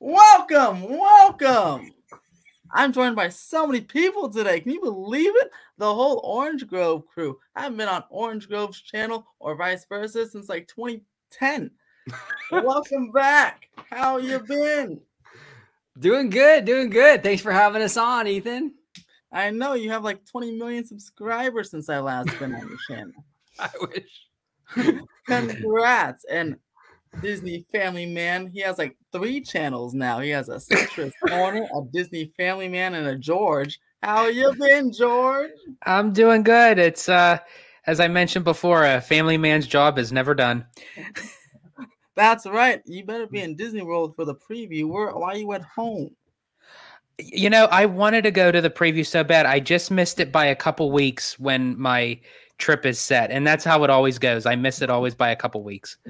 Welcome, welcome. I'm joined by so many people today. Can you believe it? The whole Orange Grove crew. I haven't been on Orange Grove's channel or vice versa since like 2010. welcome back. How you been? Doing good, doing good. Thanks for having us on, Ethan. I know you have like 20 million subscribers since I last been on your channel. I wish. Congrats. And Disney Family Man, he has like three channels now. He has a Citrus Corner, a Disney Family Man, and a George. How you been, George? I'm doing good. It's uh as I mentioned before, a family man's job is never done. That's right. You better be in Disney World for the preview. Where why you at home? You know, I wanted to go to the preview so bad. I just missed it by a couple weeks when my trip is set. And that's how it always goes. I miss it always by a couple weeks.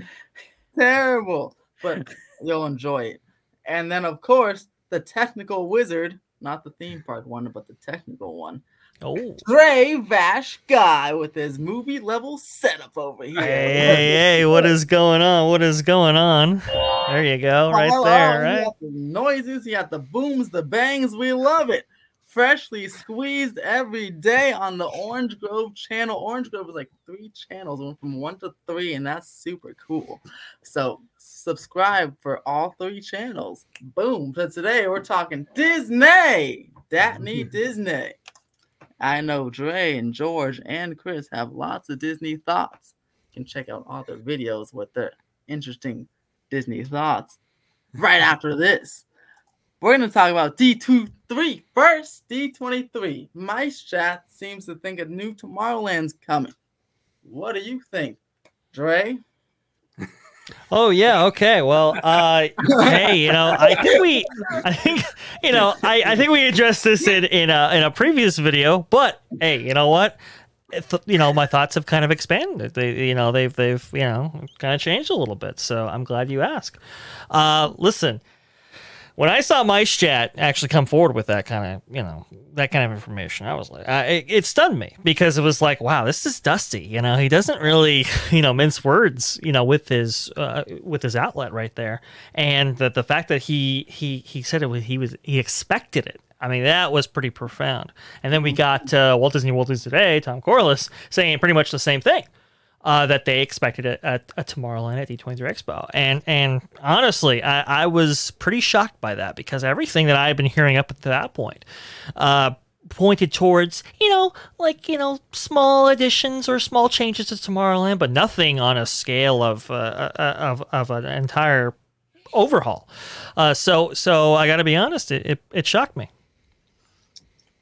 Terrible. But you'll enjoy it. And then of course, the technical wizard, not the theme park one, but the technical one. Oh, Dre Vash guy with his movie level setup over here. hey, hey, hey! What is going on? What is going on? There you go, right Hello, there, you right? got the noises, you got the booms, the bangs. We love it. Freshly squeezed every day on the Orange Grove channel. Orange Grove was like three channels, went from one to three, and that's super cool. So subscribe for all three channels. Boom. So today we're talking Disney. Datney Disney. I know Dre and George and Chris have lots of Disney thoughts. You can check out all their videos with their interesting Disney thoughts right after this. We're going to talk about D23 first. D23. MiceChat seems to think a new Tomorrowland's coming. What do you think, Dre? Oh yeah, okay. Well, uh, hey, you know, I think we, I think, you know, I, I think we addressed this in in a in a previous video. But hey, you know what? You know, my thoughts have kind of expanded. They, you know, they've they've you know kind of changed a little bit. So I'm glad you asked. Uh, listen, when I saw MiceChat actually come forward with that kind of, you know, that kind of information, I was like, uh, it, it stunned me because it was like, wow, this is Dusty. You know, he doesn't really, you know, mince words, you know, with his uh, with his outlet right there, and that the fact that he he he said it was he was he expected it. I mean, that was pretty profound. And then we got uh, Walt Disney World Disney Today, Tom Corless, saying pretty much the same thing uh, that they expected at, at, at Tomorrowland at D23 Expo. And and honestly, I, I was pretty shocked by that because everything that I had been hearing up to that point uh, pointed towards, you know, like, you know, small additions or small changes to Tomorrowland, but nothing on a scale of, uh, uh, of, of an entire overhaul. Uh, so so I got to be honest, it, it, it shocked me.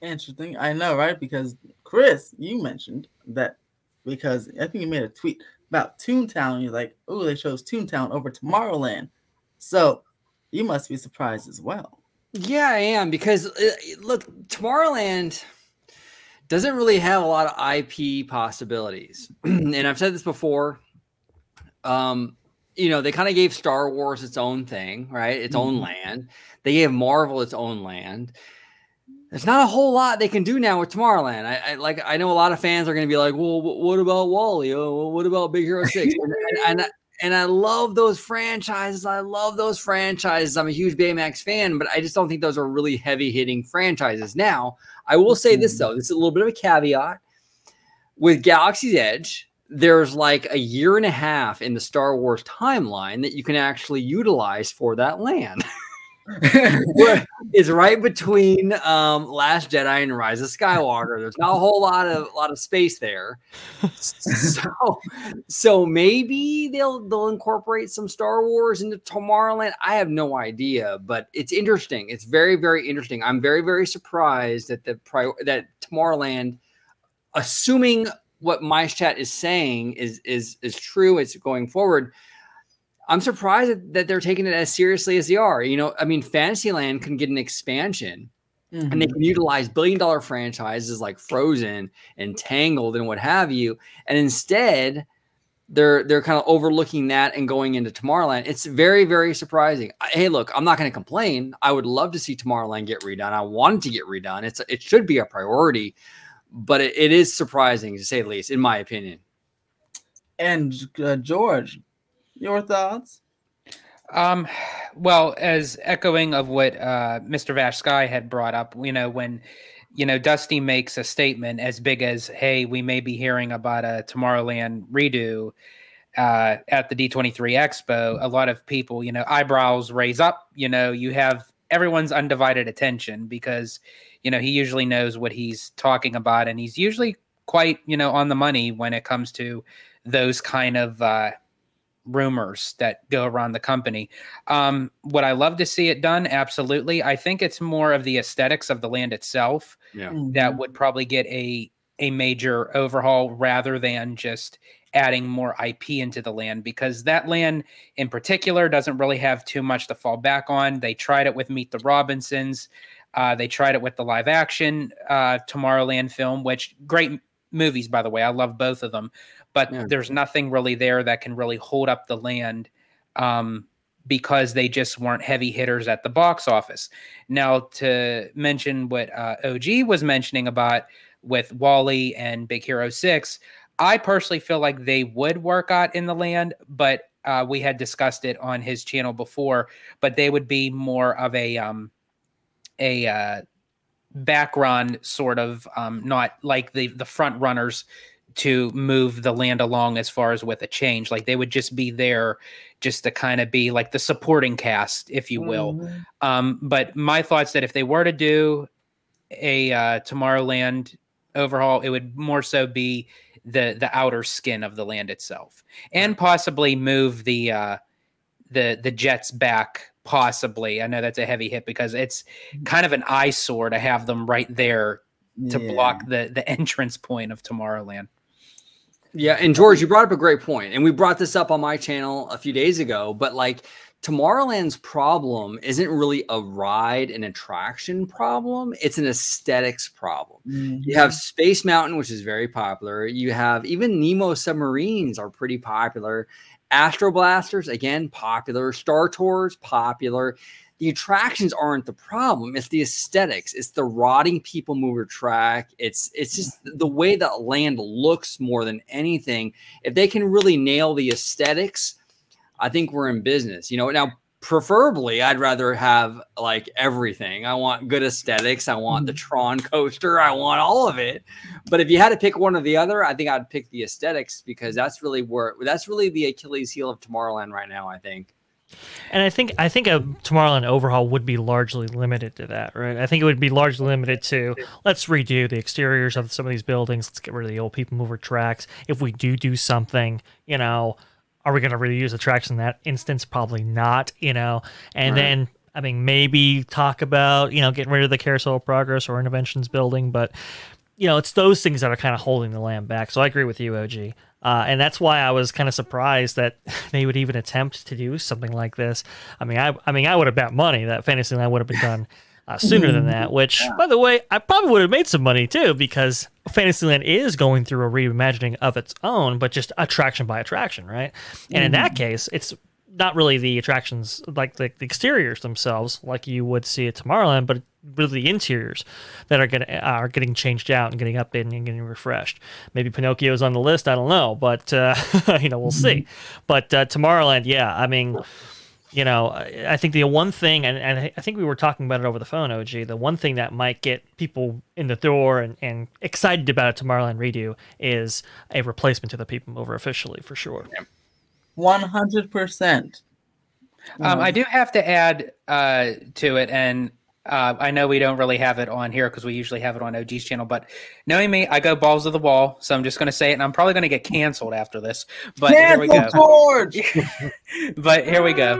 Interesting. I know, right? Because Chris, you mentioned that because I think you made a tweet about Toontown. You're like, oh, they chose Toontown over Tomorrowland. So you must be surprised as well. Yeah, I am because uh, look, Tomorrowland doesn't really have a lot of IP possibilities, and I've said this before. Um, you know, they kind of gave Star Wars its own thing, right? Its own Mhm. land. They gave Marvel its own land. There's not a whole lot they can do now with Tomorrowland. I, I like. I know a lot of fans are going to be like, "Well, wh- what about WALL-E? Oh, what about Big Hero 6? and, and, and I- and I love those franchises. I love those franchises. I'm a huge Baymax fan, but I just don't think those are really heavy hitting franchises. Now, I will say this mm-hmm. though, this is a little bit of a caveat. With Galaxy's Edge, there's like a year and a half in the Star Wars timeline that you can actually utilize for that land. It's right between um, Last Jedi and Rise of Skywalker. There's not a whole lot of lot of space there. so so maybe they'll they'll incorporate some Star Wars into Tomorrowland. I have no idea, but it's interesting. It's very very interesting. I'm very very surprised that the pri- that Tomorrowland, assuming what MiceChat is saying is is is true. It's going forward. I'm surprised that- they're taking it as seriously as they are. You know, I mean, Fantasyland can get an expansion and they can utilize billion dollar franchises like Frozen and Tangled and what have you. And instead, they're they're kind of overlooking that and going into Tomorrowland. It's very very surprising. Hey, look, I'm not going to complain. I would love to see Tomorrowland get redone. I want it to get redone. It's it should be a priority, but it, it is surprising to say the least, in my opinion. And uh, George, your thoughts? Um, well, as echoing of what uh, Mr. Vash Sky had brought up, you know, when you know Dusty makes a statement as big as, "Hey, we may be hearing about a Tomorrowland redo." Uh, at the D23 Expo, a lot of people, you know, eyebrows raise up. You know, you have everyone's undivided attention because, you know, he usually knows what he's talking about, and he's usually quite, you know, on the money when it comes to those kind of uh, rumors that go around the company. Um, would I love to see it done? Absolutely. I think it's more of the aesthetics of the land itself Yeah. that would probably get a a major overhaul rather than just adding more IP into the land because that land in particular doesn't really have too much to fall back on. They tried it with Meet the Robinsons. Uh, they tried it with the live action uh, Tomorrowland film, which great movies, by the way. I love both of them, but Yeah. there's nothing really there that can really hold up the land um, because they just weren't heavy hitters at the box office. Now, to mention what uh, OG was mentioning about with WALL-E and Big Hero 6, I personally feel like they would work out in the land, but uh, we had discussed it on his channel before, but they would be more of a um, a uh, background sort of um, not like the the front runners to move the land along as far as with a change like they would just be there just to kind of be like the supporting cast if you will Mhm. um, but my thoughts that if they were to do a uh, Tomorrowland overhaul, it would more so be the the outer skin of the land itself, and possibly move the uh, the the jets back. Possibly, I know that's a heavy hit because it's kind of an eyesore to have them right there to Yeah. block the the entrance point of Tomorrowland. Yeah, and George, you brought up a great point, and we brought this up on my channel a few days ago. But like Tomorrowland's problem isn't really a ride and attraction problem; it's an aesthetics problem. Mhm. You have Space Mountain, which is very popular. You have even Nemo submarines are pretty popular. Astro Blasters, again, popular. Star Tours, popular. The attractions aren't the problem. It's the aesthetics. It's the rotting people mover track. It's it's just mm. the way that land looks more than anything. If they can really nail the aesthetics, I think we're in business. You know, now preferably I'd rather have like everything. I want good aesthetics. I want the mm. Tron coaster. I want all of it. But if you had to pick one or the other, I think I'd pick the aesthetics because that's really where that's really the Achilles heel of Tomorrowland right now, I think. And I think I think a Tomorrowland overhaul would be largely limited to that, right? I think it would be largely limited to let's redo the exteriors of some of these buildings. Let's get rid of the old people mover tracks. If we do do something, you know, are we going to reuse the tracks in that instance? Probably not, you know. And Right. then I mean, maybe talk about you know getting rid of the Carousel of Progress or Innoventions building, but you know, it's those things that are kind of holding the land back. So I agree with you, OG. Uh, and that's why I was kind of surprised that they would even attempt to do something like this. I mean, I, I mean, I would have bet money that Fantasyland would have been done uh, sooner than that. Which, by the way, I probably would have made some money too because Fantasyland is going through a reimagining of its own, but just attraction by attraction, right? And in that case, it's not really the attractions, like the, the, exteriors themselves, like you would see at Tomorrowland, but really the interiors that are getting uh, are getting changed out and getting updated and getting refreshed. Maybe Pinocchio's on the list. I don't know, but uh, you know we'll see. Mm-hmm. But uh, Tomorrowland, yeah, I mean. You know, I think the one thing, and, and I think we were talking about it over the phone, OG. The one thing that might get people in the door and, and excited about a Tomorrowland redo is a replacement to the People Mover officially, for sure. Yeah. 100%. Um, I mm. do have to add uh, to it, and uh, I know we don't really have it on here because we usually have it on OG's channel. But knowing me, I go balls to the wall, so I'm just going to say it, and I'm probably going to get canceled after this. But Cancel, here we go, George. but here we go.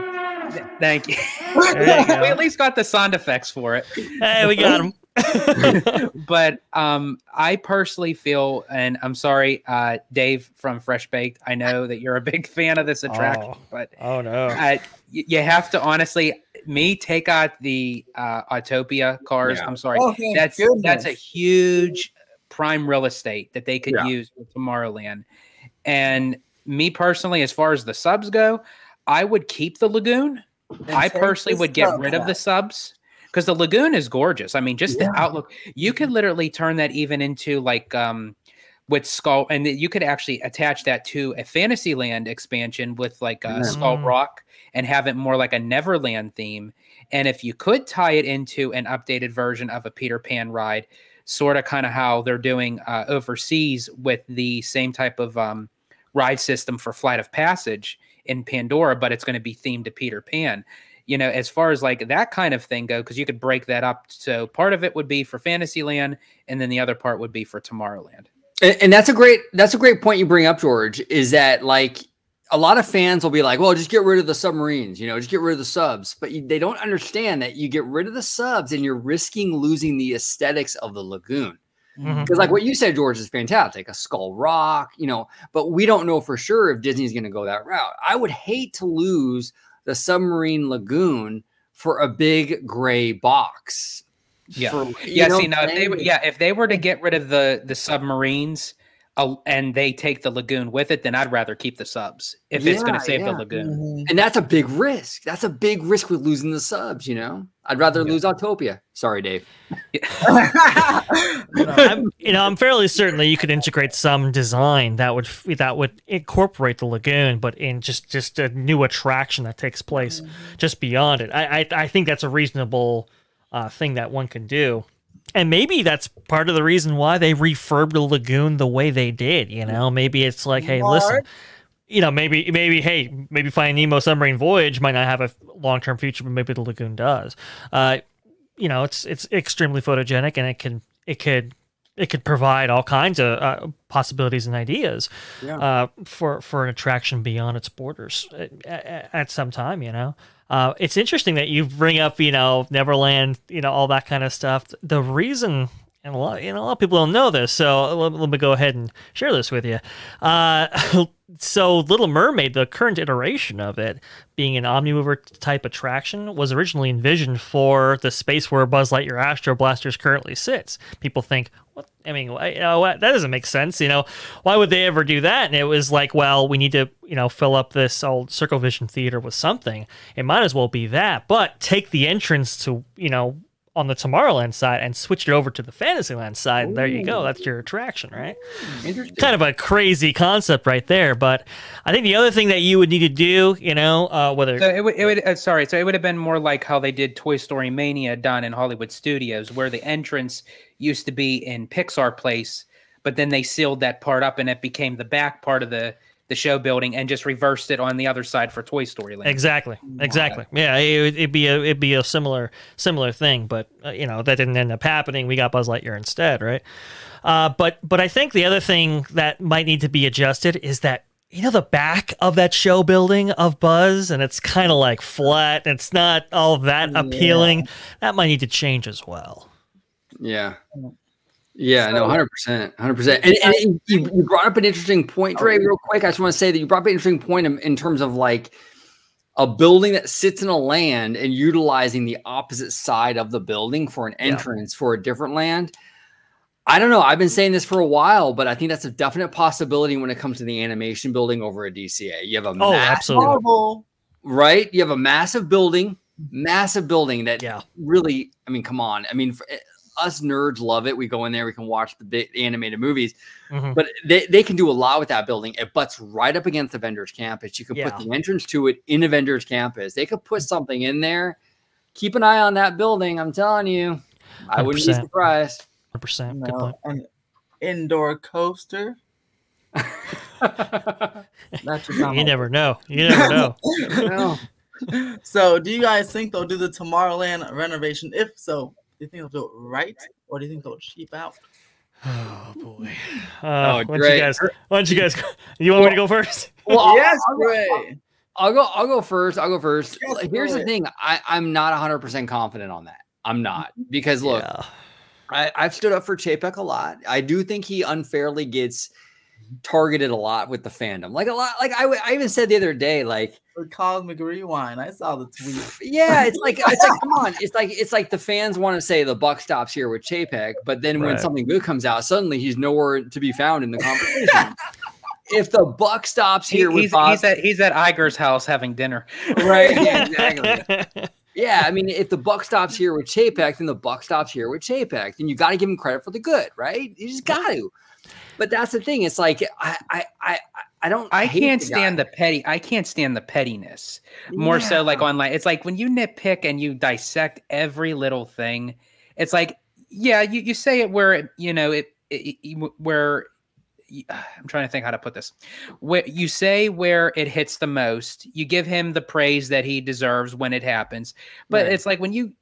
Thank you. you go. we at least got the sound effects for it. Hey, we got them. but um, I personally feel, and I'm sorry, uh, Dave from Fresh Baked. I know that you're a big fan of this attraction, Oh. but oh no. uh, y- you have to honestly, me take out the uh, Autopia cars. Yeah. I'm sorry, Oh, thank that's that's a huge prime real estate that they could Yeah. use with Tomorrowland. And me personally, as far as the subs go, I would keep the lagoon. And I personally would get rid of the subs because the lagoon is gorgeous. I mean, just Yeah. the outlook. You could literally turn that even into like um with Skull, and you could actually attach that to a Fantasyland expansion with like uh, Yeah. Skull Mm. Rock and have it more like a Neverland theme. And if you could tie it into an updated version of a Peter Pan ride, sort of kind of how they're doing uh, overseas with the same type of um, ride system for Flight of Passage in Pandora, but it's going to be themed to Peter Pan. You know, as far as like that kind of thing go, because you could break that up. So part of it would be for Fantasyland, and then the other part would be for Tomorrowland. And, and that's a great that's a great point you bring up, George. Is that like a lot of fans will be like, well, just get rid of the submarines, you know, just get rid of the subs. But you, they don't understand that you get rid of the subs and you're risking losing the aesthetics of the lagoon. Mhm. Because, like what you said, George, is fantastic. A Skull Rock, you know, but we don't know for sure if Disney's going to go that route. I would hate to lose the submarine lagoon for a big gray box. Yeah. For- Yeah, know see now if they were, yeah if they were to get rid of the the submarines and they take the lagoon with it, then I'd rather keep the subs if it's going to save the yeah. lagoon. And that's a big risk. That's a big risk with losing the subs, you know? I'd rather Yeah. lose Autopia. Sorry, Dave. I'm, you know, I'm fairly certain that you could integrate some design that would that would incorporate the lagoon, but in just just a new attraction that takes place just beyond it. I I, I think that's a reasonable uh, thing that one can do, and maybe that's part of the reason why they refurbed the lagoon the way they did. You know, maybe it's like, hey, listen. You know, maybe, maybe, hey, maybe Finding Nemo Submarine Voyage might not have a long-term future, but maybe the lagoon does. Uh, you know, it's it's extremely photogenic, and it can it could it could provide all kinds of uh, possibilities and ideas Yeah. uh, for for an attraction beyond its borders at, at, at some time. You know, uh, it's interesting that you bring up you know Neverland, you know all that kind of stuff. The reason. And a lot, you know, a lot of people don't know this, so let, let me go ahead and share this with you. Uh, so, Little Mermaid, the current iteration of it, being an omnimover type attraction, was originally envisioned for the space where Buzz Lightyear Astro Blasters currently sits. People think, what? I mean, you know, that doesn't make sense. You know, why would they ever do that? And it was like, well, we need to, you know, fill up this old Circle Vision Theater with something. It might as well be that, but take the entrance to, you know, on the Tomorrowland side and switch it over to the Fantasyland side. And there you go. That's your attraction, right? Interesting. kind of a crazy concept right there. But I think the other thing that you would need to do, you know, uh, whether So it would, it would uh, sorry, so it would have been more like how they did Toy Story Mania done in Hollywood Studios, where the entrance used to be in Pixar Place, but then they sealed that part up and it became the back part of the the show building and just reversed it on the other side for Toy Story Land. exactly, exactly, yeah, it, would- it'd be a it'd be a similar similar thing. But uh, you know that didn't end up happening. We got Buzz Lightyear instead, right? Uh, but but I think the other thing that might need to be adjusted is that. You know the back of that show building of Buzz, and it's kind of like flat. It's not all that appealing. That might need to change as well. Yeah. Yeah, no, hundred percent, hundred percent. And, and you, you brought up an interesting point, Dre. Real quick, I just want to say that you brought up an interesting point in, in terms of like a building that sits in a land and utilizing the opposite side of the building for an Yeah. entrance for a different land. I don't know. I've been saying this for a while, but I think that's a definite possibility when it comes to the animation building over a DCA. You have a Oh, massive, absolutely. Marvel. right? You have a massive building, massive building that Yeah. really, I mean, come on. I mean, for, eh, us nerds love it. We go in there, we can watch the, big, animated movies, Mhm. but they, they can do a lot with that building. It butts right up against the Avengers Campus. You can Yeah. put the entrance to it in Avengers Campus. They could put something in there. Keep an eye on that building. I'm telling you, I wouldn't be surprised. 100%. Good No, point. an indoor coaster. That's just You never know. You never know. No. So, do you guys think they'll do the Tomorrowland renovation? If so, do you think they'll do it right, or do you think they'll cheap out? Oh boy. Oh, Uh, why don't you great. guys? Why don't you guys? You want me to go first? Well, I'll- yes, I'll, go- I'll go. I'll go first. I'll go first. Yes, Here's the thing. I, I'm not 100 percent confident on that. I'm not because look, Yeah. I, I've stood up for Chapek a lot. I do think he unfairly gets targeted a lot with the fandom. Like a lot. Like I, I even said the other day, like, The Cosmic Rewind. I saw the tweet. yeah, it's like it's like come on. It's like it's like the fans want to say the buck stops here with Chapek, but then when something good comes out, suddenly he's nowhere to be found in the conversation. if the buck stops He- here with he's, Bob, he's at he's at Iger's house having dinner. right? Yeah, exactly. Yeah, I mean, if the buck stops here with Chapek, then the buck stops here with Chapek. Then you got to give him credit for the good, right? You just got to. But that's the thing. It's like I, I, I, I don't. I can't the stand guy. the petty. I can't stand the pettiness. More so, like online. It's like when you nitpick and you dissect every little thing. It's like, yeah, you, you say it where it, you know it, it, it- where I'm trying to think how to put this. Where you say where it hits the most, you give him the praise that he deserves when it happens. But Right. it's like when you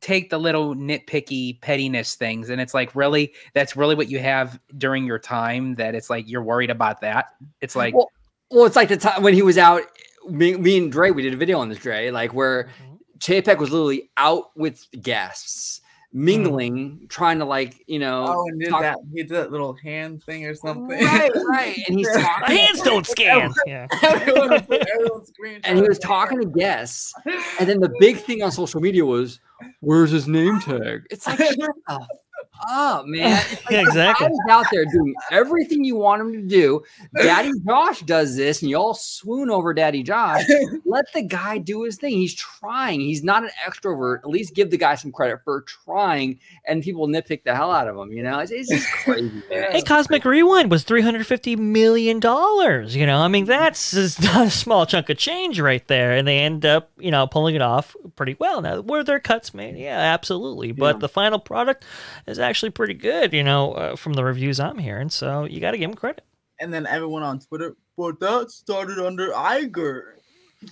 take the little nitpicky pettiness things and it's like really that's really what you have during your time that it's like you're worried about that it's like well, well, it's like the time when he was out. Me, me and Dre, we did a video on this, Dre, like where Mm-hmm. Chapek was literally out with guests, mingling, trying to like, you know, Oh, and did talk- that? He did that little hand thing or something. right, right, and he's My talking, hands don't scan. Yeah. Everyone put and he was talking to guests, and then the big thing on social media was, "Where's his name tag?" It's like, up, man. Like Yeah, exactly. guy's out there doing everything you want him to do. Daddy Josh does this, and you all swoon over Daddy Josh. Let the guy do his thing. He's trying. He's not an extrovert. At least give the guy some credit for trying. And people nitpick the hell out of him. You know, it's, it's just crazy. man. Hey, Cosmic Rewind was three hundred fifty million dollars. You know, I mean, mm-hmm. that's not a small chunk of change right there, and they end up, you know, pulling it off pretty well. Now, were there cuts made? Yeah, absolutely. But Yeah. the final product is actually pretty good. You know, uh, from the reviews I'm hearing, so you got to give them credit. And then everyone on Twitter, but that started under Iger.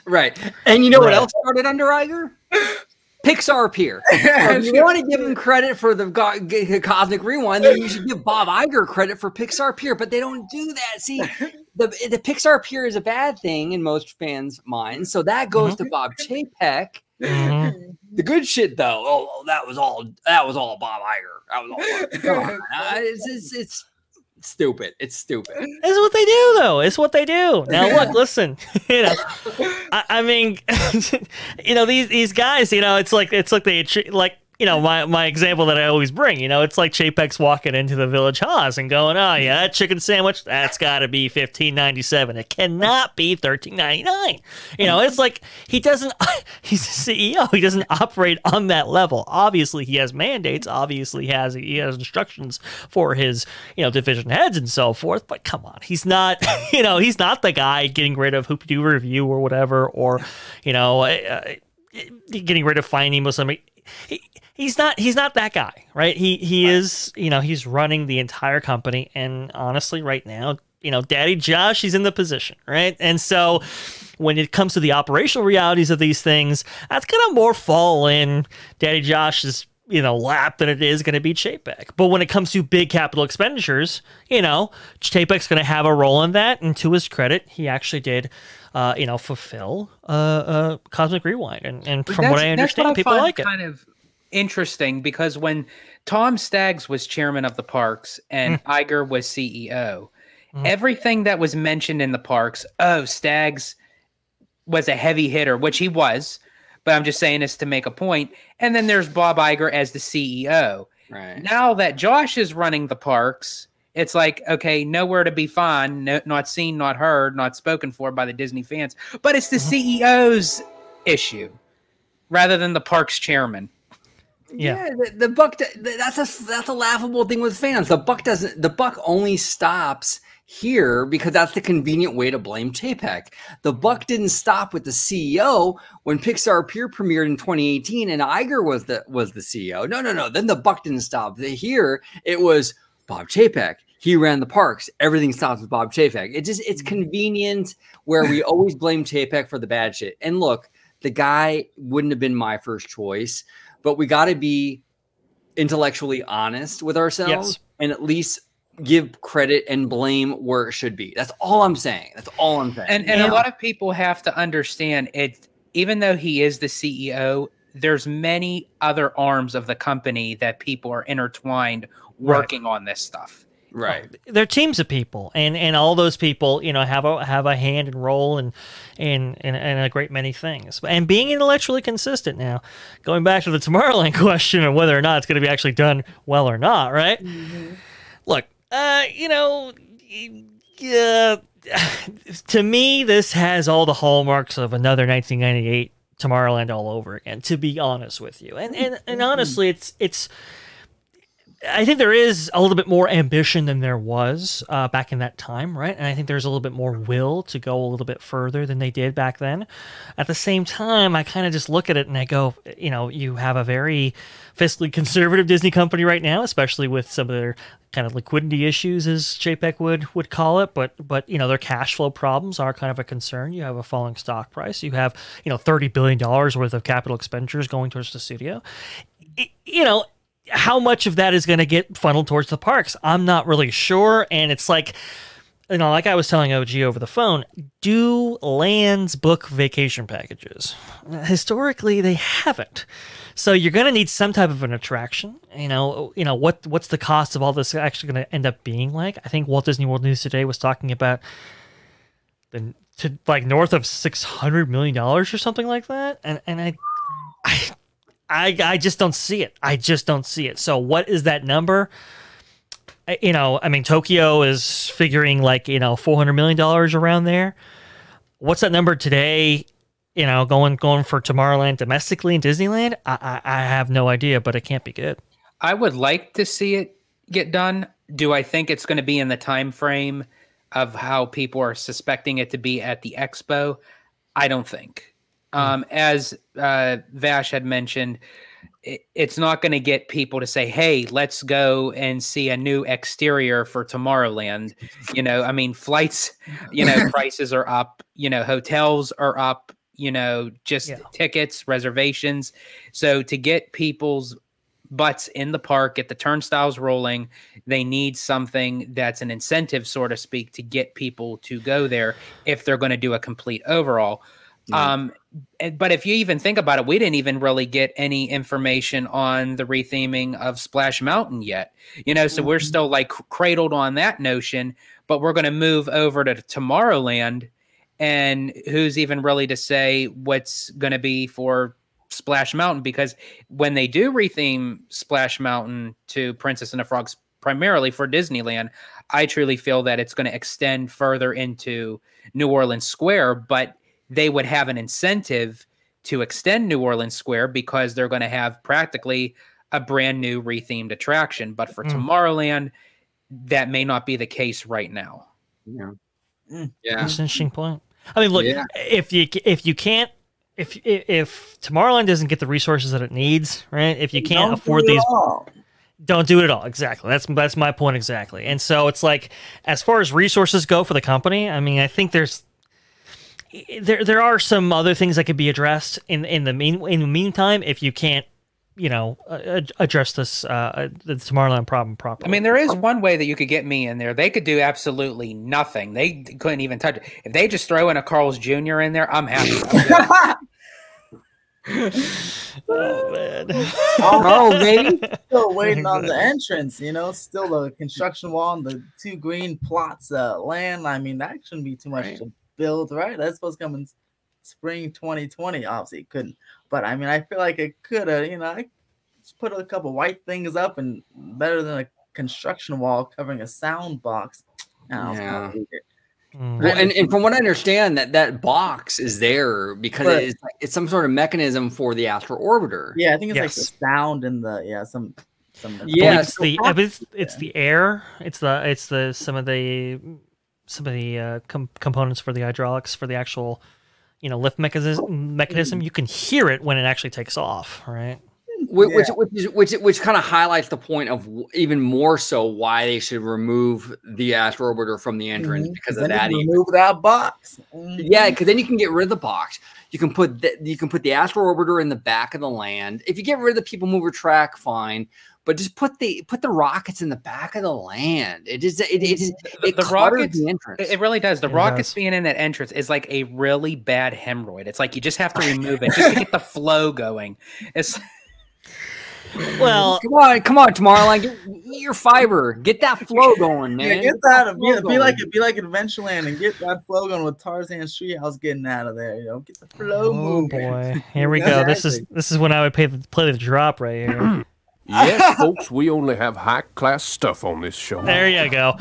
Right. And you know what else started under Iger? Pixar Pier. if you want to give him credit for the go- g- Cosmic Rewind, then you should give Bob Iger credit for Pixar Pier. But they don't do that. See, the the Pixar Pier is a bad thing in most fans' minds. So that goes to Bob Chapek. Mhm. The good shit, though, oh, oh, that was all that was all Bob Iger. That was all. Come on, it's, it's it's stupid. It's stupid. It's what they do, though. It's what they do. Now, look, listen. You know, I, I mean, you know these these guys. You know, it's like it's like they like you know my my example that I always bring. You know, it's like Chapek's walking into the Village Haus and going, "Oh yeah, that chicken sandwich that's got to be fifteen ninety seven. It cannot be thirteen ninety nine. You know, it's like he doesn't. He's the CEO. He doesn't operate on that level. Obviously, he has mandates. Obviously, he has he has instructions for his you know division heads and so forth. But come on, he's not. You know, he's not the guy getting rid of Hoop Doo Review or whatever, or you know. Uh, getting rid of finding Muslim. He, he's not. He's not that guy, right? He he is. You know, he's running the entire company, and honestly, right now, you know, Daddy Josh, he's in the position, right? And so, when it comes to the operational realities of these things, that's gonna more fall in Daddy Josh's you know lap than it is going to be Chapek. But when it comes to big capital expenditures, you know, Chapek's going to have a role in that. And to his credit, he actually did, uh, you know, fulfill uh, uh, Cosmic Rewind. And, and from what I understand, people find like it. Kind of interesting because when Tom Staggs was chairman of the parks and Hmm. Iger was CEO, Mhm. everything that was mentioned in the parks, oh, Staggs was a heavy hitter, which he was. But I'm just saying this to make a point. And then there's Bob Iger as the CEO. Right. Now that Josh is running the parks, it's like okay, nowhere to be found, no, not seen, not heard, not spoken for by the Disney fans. But it's the CEO's issue rather than the parks chairman. Yeah. the, the buck. That's a that's a laughable thing with fans. The buck doesn't. The buck only stops here because that's the convenient way to blame Chapek. The buck didn't stop with the CEO when Pixar Pier premiered in 2018 and Iger was the was the CEO. No, no, no. Then the buck didn't stop. The- Here it was Bob Chapek. He ran the parks. Everything stops with Bob Chapek. It just it's mm-hmm. convenient where we always blame Chapek for the bad shit. And look, the guy wouldn't have been my first choice, but we got to be intellectually honest with ourselves Yes. and at least give credit and blame where it should be. That's all I'm saying. That's all I'm saying. And and Yeah. a lot of people have to understand it. Even though he is the CEO, there's many other arms of the company that people are intertwined Right. working on this stuff. Right. they're teams of people and and all those people you know have a have a hand and role in in in, in a great many things. And being intellectually consistent now going back to the tomorrowland question of whether or not it's going to be actually done well or not right? Look uh you know yeah to me this has all the hallmarks of another 1998 tomorrowland all over again to be honest with you. And and, and honestly it's it's I think there is a little bit more ambition than there was uh, back in that time, right? And I think there's a little bit more will to go a little bit further than they did back then. At the same time, I kind of just look at it and I go, you know, you have a very fiscally conservative Disney company right now, especially with some of their kind of liquidity issues, as Chapek would would call it. But but you know their cash flow problems are kind of a concern. You have a falling stock price. You have you know thirty billion dollars worth of capital expenditures going towards the studio. It, you know how much of that is going to get funneled towards the parks? I'm not really sure. And it's like, you know, like I was telling OG over the phone, do lands book vacation packages? Historically, they haven't. So you're going to need some type of an attraction. You know, you know what what's the cost of all this actually going to end up being like? I think Walt Disney World News today was talking about the to like north of six hundred million dollars or something like that, and and I, I I I just don't see it. I just don't see it. So what is that number? You know, I mean, Tokyo is figuring like you know four hundred million dollars around there. What's that number today? You know, going going for Tomorrowland domestically in Disneyland. I, I I have no idea, but it can't be good. I would like to see it get done. Do I think it's going to be in the time frame of how people are suspecting it to be at the expo? I don't think. Um, as uh, Vash had mentioned, it, it's not going to get people to say, "Hey, let's go and see a new exterior for Tomorrowland." You know, I mean, flights, you know, prices are up. You know, hotels are up. You know, just Yeah. tickets, reservations. So to get people's butts in the park, get the turnstiles rolling, they need something that's an incentive, so to speak, to get people to go there if they're going to do a complete overall. Yeah. Um, and- but if you even think about it, we didn't even really get any information on the retheming of Splash Mountain yet. You know, so we're Mhm. still like cradled on that notion, but we're going to move over to Tomorrowland. And who's even really to say what's going to be for Splash Mountain? Because when they do retheme Splash Mountain to Princess and the Frogs, primarily for Disneyland, I truly feel that it's going to extend further into New Orleans Square, but they would have an incentive to extend New Orleans Square because they're going to have practically a brand new rethemed attraction. But for Mm. Tomorrowland, that may not be the case right now. Yeah. Mm. Yeah. That's an interesting point. I mean, look, Yeah. if you if you can't if if Tomorrowland doesn't get the resources that it needs, right? If you can't Don't afford these all. don't do it at all exactly that's that's my point exactly and so it's like as far as resources go for the company i mean i think there's there there are some other things that could be addressed in in the mean in the meantime if you can't you know uh, address this uh the tomorrowland problem properly I mean, there is one way that you could get me in there. They could do absolutely nothing. They couldn't even touch it. If they just throw in a Carl's Jr. in there, I'm happy. oh man Oh, baby. Still waiting on the entrance, you know. Still the construction wall and the two green plots uh, land. I mean, that shouldn't be too much Right. to build, right? That's supposed to come in spring 2020. Obviously, it couldn't, but I mean, I feel like it could have. You know, I just put a couple white things up and better than a construction wall covering a sound box. I Yeah. Mm. Well, and, and from what I understand, that that box is there because Right. it's it's some sort of mechanism for the astro orbiter. Yeah, I think it's like the sound and the yeah some some. I Yeah, it's the I Fox- believe it's, it's the air it's the it's the some of the some of the uh, com- components for the hydraulics for the actual you know lift mechanism mechanism you can hear it when it actually takes off right Which which Yeah. which, is, which, which kind of highlights the point of w- even more so why they should remove the astro orbiter from the entrance Mhm, because then of you that. can even. remove that box. Mhm. Yeah, because then you can get rid of the box. You can put the, you can put the astro orbiter in the back of the land. If you get rid of the people mover track, fine. But just put the put the rockets in the back of the land. It is it it is The- it the clutters rockets- the entrance. It it really does. The It rockets does. being in that entrance is like a really bad hemorrhoid. It's like you just have to remove it just to get the flow going. It's well come on, come on, Tomorrowland, get, eat your fiber, get that flow going, Yeah, man. get that. Be, flow be like it. Be like Adventureland and get that flow going with Tarzan's treehouse getting out of there. You know, get the flow oh moving. boy here we go this is this is when i would pay the, play the drop right here Yes, folks, we only have high class stuff on this show. there you go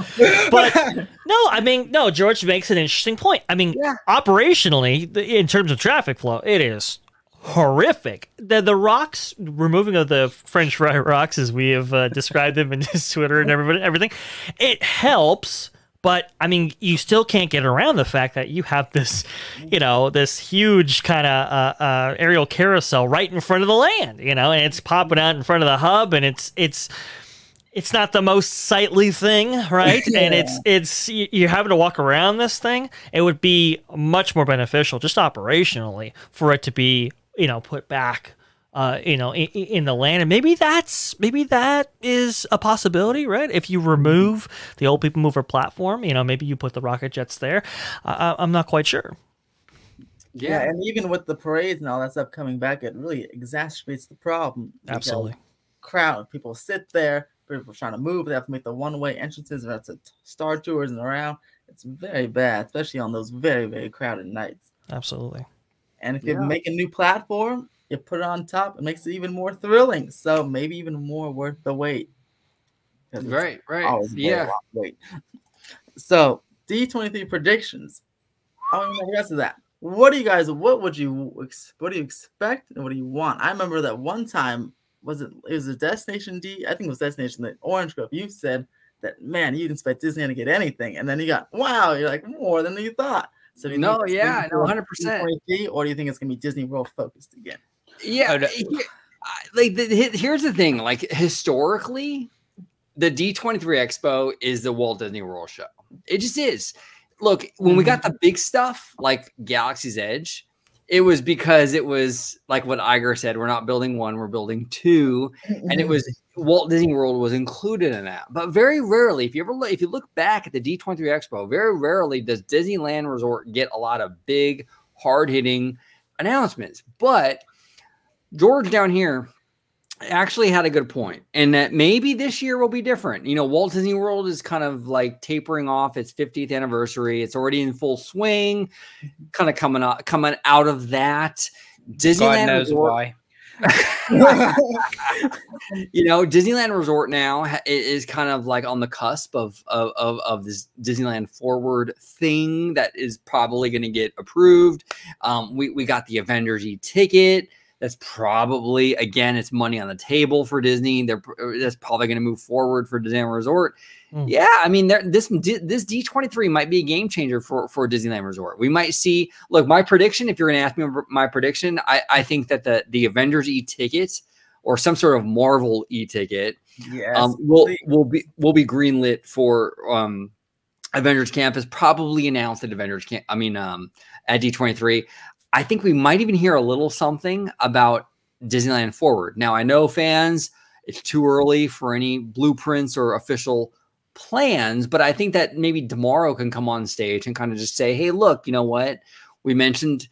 but no i mean no george makes an interesting point i mean Yeah. operationally in terms of traffic flow it is horrific. The the rocks removing of the French fry rocks, as we have uh, described them in his Twitter and everybody everything, it helps. But I mean, you still can't get around the fact that you have this, you know, this huge kind of uh, uh, aerial carousel right in front of the land, you know, and it's popping out in front of the hub, and it's it's it's not the most sightly thing, right? yeah. And it's it's you're having to walk around this thing. It would be much more beneficial, just operationally, for it to be you know put back uh, you know, in, in, the land, and maybe that's maybe that is a possibility, right? If you remove the old people mover platform, you know, maybe you put the rocket jets there. Uh, I'm not quite sure. Yeah. yeah. and even with the parades and all that stuff coming back, it really exacerbates the problem. Absolutely, crowd people sit there, people trying to move. They have to make the one-way entrances. They have to star tours and around. It's very bad, especially on those very very crowded nights. Absolutely. And if you yeah. make a new platform, you put it on top, it makes it even more thrilling. So maybe even more worth the wait. Right, right. Yeah. Wait. So D23 predictions. Oh, the rest of that. What do you guys? What would you? What do you expect? And what do you want? I remember that one time. Was it? It was a Destination D. I think it was Destination the Orange Grove. You said that man, you didn't expect Disney to get anything, and then you got wow. You're like more than you thought. So you no, yeah, no, hundred percent. Or do you think it's gonna be Disney World focused again? Yeah, oh, like the, here's the thing: like historically, the D23 Expo is the Walt Disney World show. It just is. Look, when we got mm-hmm. the big stuff like Galaxy's Edge, it was because it was like what Iger said: we're not building one, we're building two, and it was Walt Disney World was included in that. But very rarely, if you ever look, if you look back at the D23 Expo, very rarely does Disneyland Resort get a lot of big, hard hitting announcements. But George down here actually had a good point, and that maybe this year will be different. You know, Walt Disney World is kind of like tapering off its 50th anniversary. It's already in full swing, kind of coming out coming out of that. Disneyland God knows Resort, why. you know, Disneyland Resort now is kind of like on the cusp of of of, of this Disneyland Forward thing that is probably going to get approved. Um, we we got the Avengers e ticket that's probably again it's money on the table for Disney. They're that's probably going to move forward for Disneyland Resort. Mm. Yeah, I mean this this D twenty three might be a game changer for for Disneyland Resort. We might see. Look, my prediction. If you're going to ask me my prediction, I I think that the the Avengers e ticket or some sort of Marvel e ticket, yes, um, will will be will be greenlit for um Avengers Campus. Probably announced at Avengers Camp. I mean um at D twenty three. I think we might even hear a little something about Disneyland Forward. Now, I know fans, it's too early for any blueprints or official plans, but I think that maybe D'Amaro can come on stage and kind of just say, hey, look, you know what? We mentioned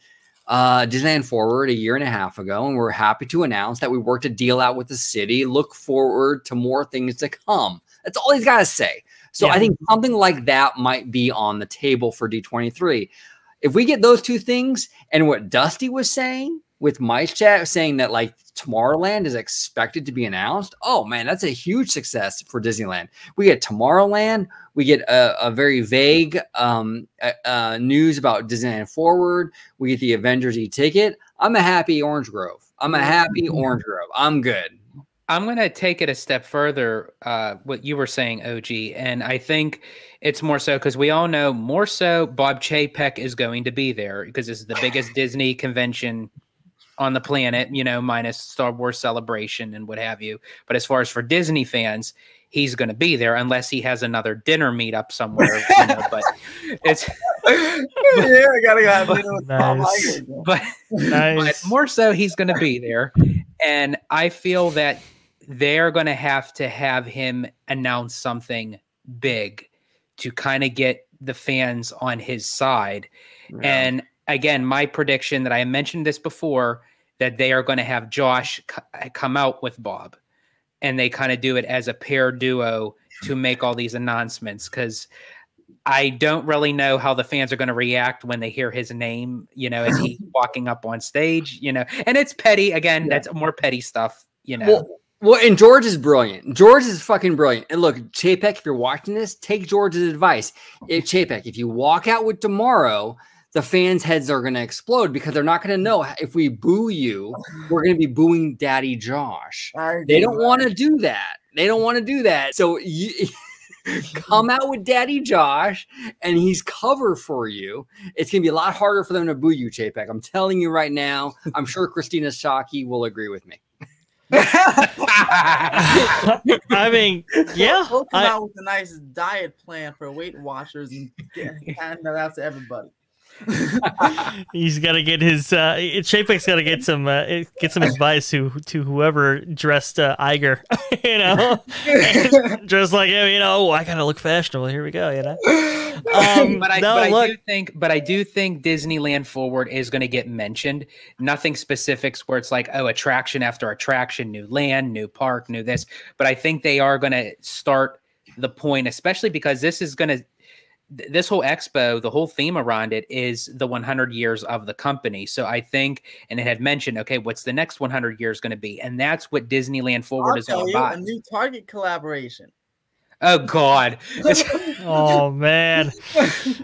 uh, Disneyland Forward a year and a half ago, and we're happy to announce that we worked a deal out with the city. Look forward to more things to come. That's all he's got to say. So yeah. I think something like that might be on the table for D23 if we get those two things and what Dusty was saying with MiceChat saying that like Tomorrowland is expected to be announced, oh man, that's a huge success for Disneyland. We get Tomorrowland, we get a, a very vague um, uh, news about Disneyland Forward, we get the Avengers e ticket. I'm a happy Orange Grove. I'm a happy Orange Grove. I'm good. I'm going to take it a step further, uh, what you were saying, OG. And I think it's more so because we all know more so Bob Chapek is going to be there because this is the biggest Disney convention on the planet, you know, minus Star Wars celebration and what have you. But as far as for Disney fans, he's going to be there unless he has another dinner meetup somewhere. you know, but it's yeah, I gotta go have nice. But, nice. but more so, he's going to be there, and I feel that they're going to have to have him announce something big to kind of get the fans on his side. Yeah. And again, my prediction that I mentioned this before that they are going to have Josh uh, come out with Bob and they kind of do it as a pair duo to make all these announcements because I don't really know how the fans are going to react when they hear his name, you know, as he's walking up on stage, you know, and it's petty. Again, yeah. that's more petty stuff, you know. Well, well, and George is brilliant. George is fucking brilliant. And look, Chapek, if you're watching this, take George's advice. If Chapek, if you walk out with D'Amaro the fans' heads are going to explode because they're not going to know if we boo you, we're going to be booing Daddy Josh. They don't want to do that. They don't want to do that. So you come out with Daddy Josh and he's cover for you. It's going to be a lot harder for them to boo you, Chapek. I'm telling you right now. I'm sure Christina Shockey will agree with me. I mean, yeah. We'll come I- out with a nice diet plan for Weight Watchers and get, hand that out to everybody. He's got to get his. Uh, Chapek's got to get some uh, get some advice to to whoever dressed uh, Iger. you know, just like him. You know, oh, I gotta look fashionable. Here we go. You know. Um, but I, no, but I do think, but I do think Disneyland Forward is going to get mentioned. Nothing specifics where it's like, oh, attraction after attraction, new land, new park, new this. But I think they are going to start the point, especially because this is going to, this whole expo, the whole theme around it is the 100 years of the company. So I think, and it had mentioned, okay, what's the next 100 years going to be? And that's what Disneyland Forward I'll is all you, about. a new Target collaboration. Oh God. Oh man.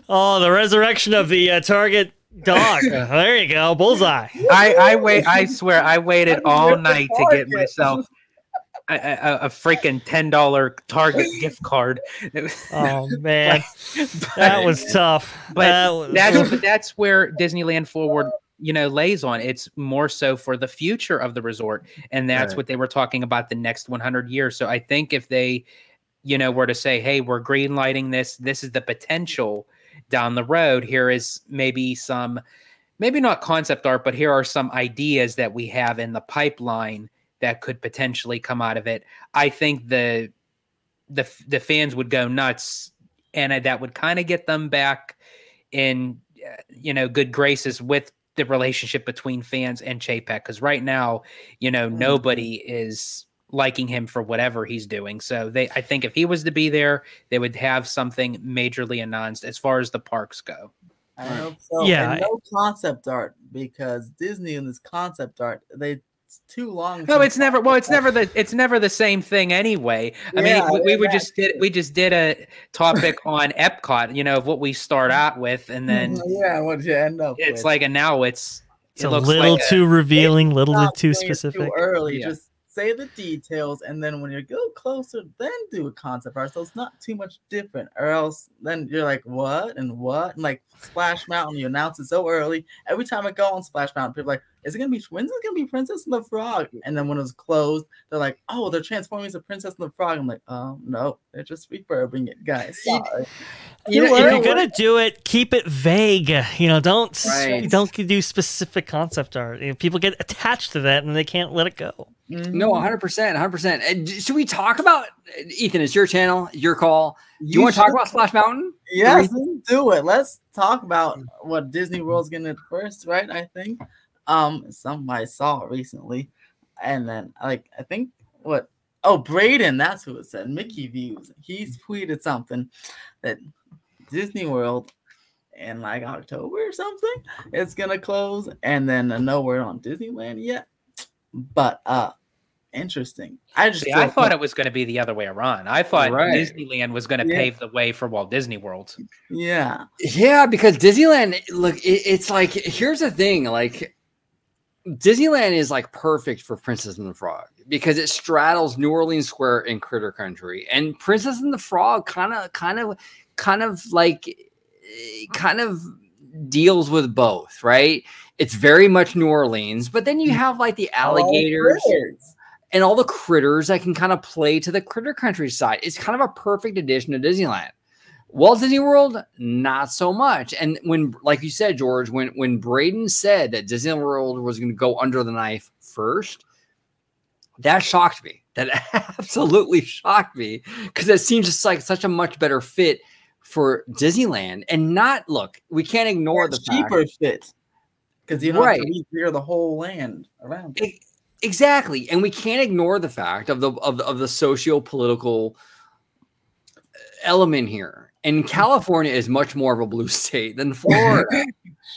Oh, the resurrection of the uh, Target dog. there you go, bullseye. I, I wait. I swear, I waited all night to get myself a, a, a freaking ten dollar Target gift card. Oh man, that was tough. But That was- that's but that's where Disneyland Forward, you know, lays on. It's more so for the future of the resort, and that's Right. what they were talking about the next 100 years. So I think if they, you know, were to say, "Hey, we're green lighting this. This is the potential down the road. Here is maybe some, maybe not concept art, but here are some ideas that we have in the pipeline." That could potentially come out of it. I think the the the fans would go nuts, and that would kind of get them back in uh, you know good graces with the relationship between fans and Chapek because right now you know Mhm. nobody is liking him for whatever he's doing so they I think if he was to be there they would have something majorly announced as far as the parks go I hope so. Yeah, And no concept art because Disney and this concept art, they it's too long. no it's never well it's never the it's never the same thing anyway I mean we, we were yeah, just did we just did a topic on Epcot you know of what we start out with and mm-hmm. then yeah, what you end up it's with. like and now it's it's it a little like a- too revealing, little too specific. Too early. Yeah. Just say the details, and then when you go closer, then do a concept art. So it's not too much different, or else then you're like, what and what? And like Splash Mountain, you announce it so early. Every time I go on Splash Mountain, people are like, is it gonna be when's it gonna be Princess and the Frog? And then when it was closed, they're like, oh, they're transforming into Princess and the Frog. I'm like, oh no, they're just refurbing it, guys. Sorry. You know, if you're gonna do it, keep it vague. You know, don't Right. don't do specific concept art. You know, people get attached to that and they can't let it go. No, Mhm. 100%. 100%. Should we talk about Ethan? It's your channel, your call. Do you, You want to talk about Splash Mountain? Yes, let's do it. Let's talk about what Disney World's getting at first, right? I think. Um, somebody saw it recently, and then like I think what oh Braden, that's who it said. Mickey Views. He's tweeted something that Disney World in like October or something, it's gonna close, and then uh, no word on Disneyland yet. But uh interesting. I just See, I thought know. it was going to be the other way around. I thought Right. Disneyland was going to Yeah. pave the way for Walt Disney World. yeah. Yeah, because Disneyland, look, it, it's like, here's the thing like, Disneyland is like perfect for Princess and the Frog because it straddles New Orleans Square and Critter Country, and Princess and the Frog kind of, kind of, kind of like, eh, kind of deals with both, right? It's very much New Orleans, but then you have like the alligators Oh, and all the critters that can kind of play to the critter countryside. It's kind of a perfect addition to Disneyland. Walt Disney World, not so much. And when, like you said, George, when when Braden said that Disney World was going to go under the knife first, that shocked me. That absolutely shocked me because it seems just like such a much better fit for Disneyland. And not look, we can't ignore the fact cheaper fit because you have Right. to clear the whole land around. It. Exactly, and we can't ignore the fact of the of the, of the socio-political uh, element here. And mm-hmm. California is much more of a blue state than Florida.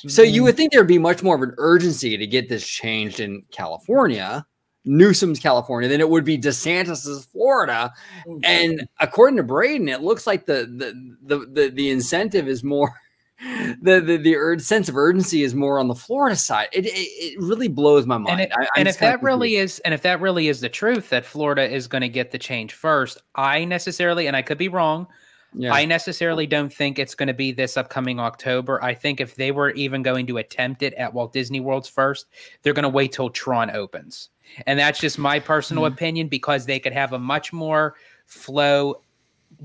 so you mm-hmm. would think there'd be much more of an urgency to get this changed in California, Newsom's California, than it would be DeSantis's Florida. Mm-hmm. And according to Braden, it looks like the the the the, the incentive is more the the, the ur- sense of urgency is more on the Florida side. It it, it really blows my mind. And, it- I- and if that really is, and if that really is the truth, that Florida is going to get the change first, I necessarily, and I could be wrong, yeah. I necessarily don't think it's going to be this upcoming October. I think if they were even going to attempt it at Walt Disney World's first, they're going to wait till Tron opens. And that's just my personal Mhm. opinion because they could have a much more flow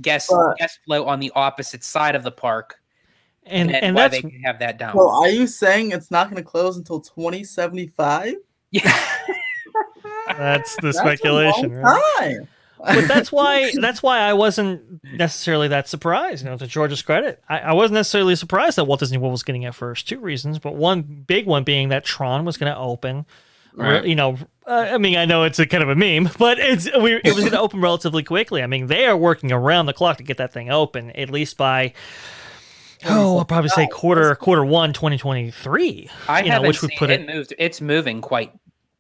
guest guest flow on the opposite side of the park. And And, and why that's they can have that down. Well, are you saying it's not going to close until 2075? yeah. that's the That's a speculation, long right? time. but that's why that's why I wasn't necessarily that surprised. You know, to George's credit, I, I wasn't necessarily surprised that Walt Disney World was getting it first. Two reasons, but one big one being that Tron was going to open. re- Right. You know, uh, I mean, I know it's a kind of a meme, but it's we, it was going to open relatively quickly. I mean, they are working around the clock to get that thing open, at least by. Oh, I'll probably say quarter quarter one, 2023. I you know, haven't which would put it, it moved. It's moving quite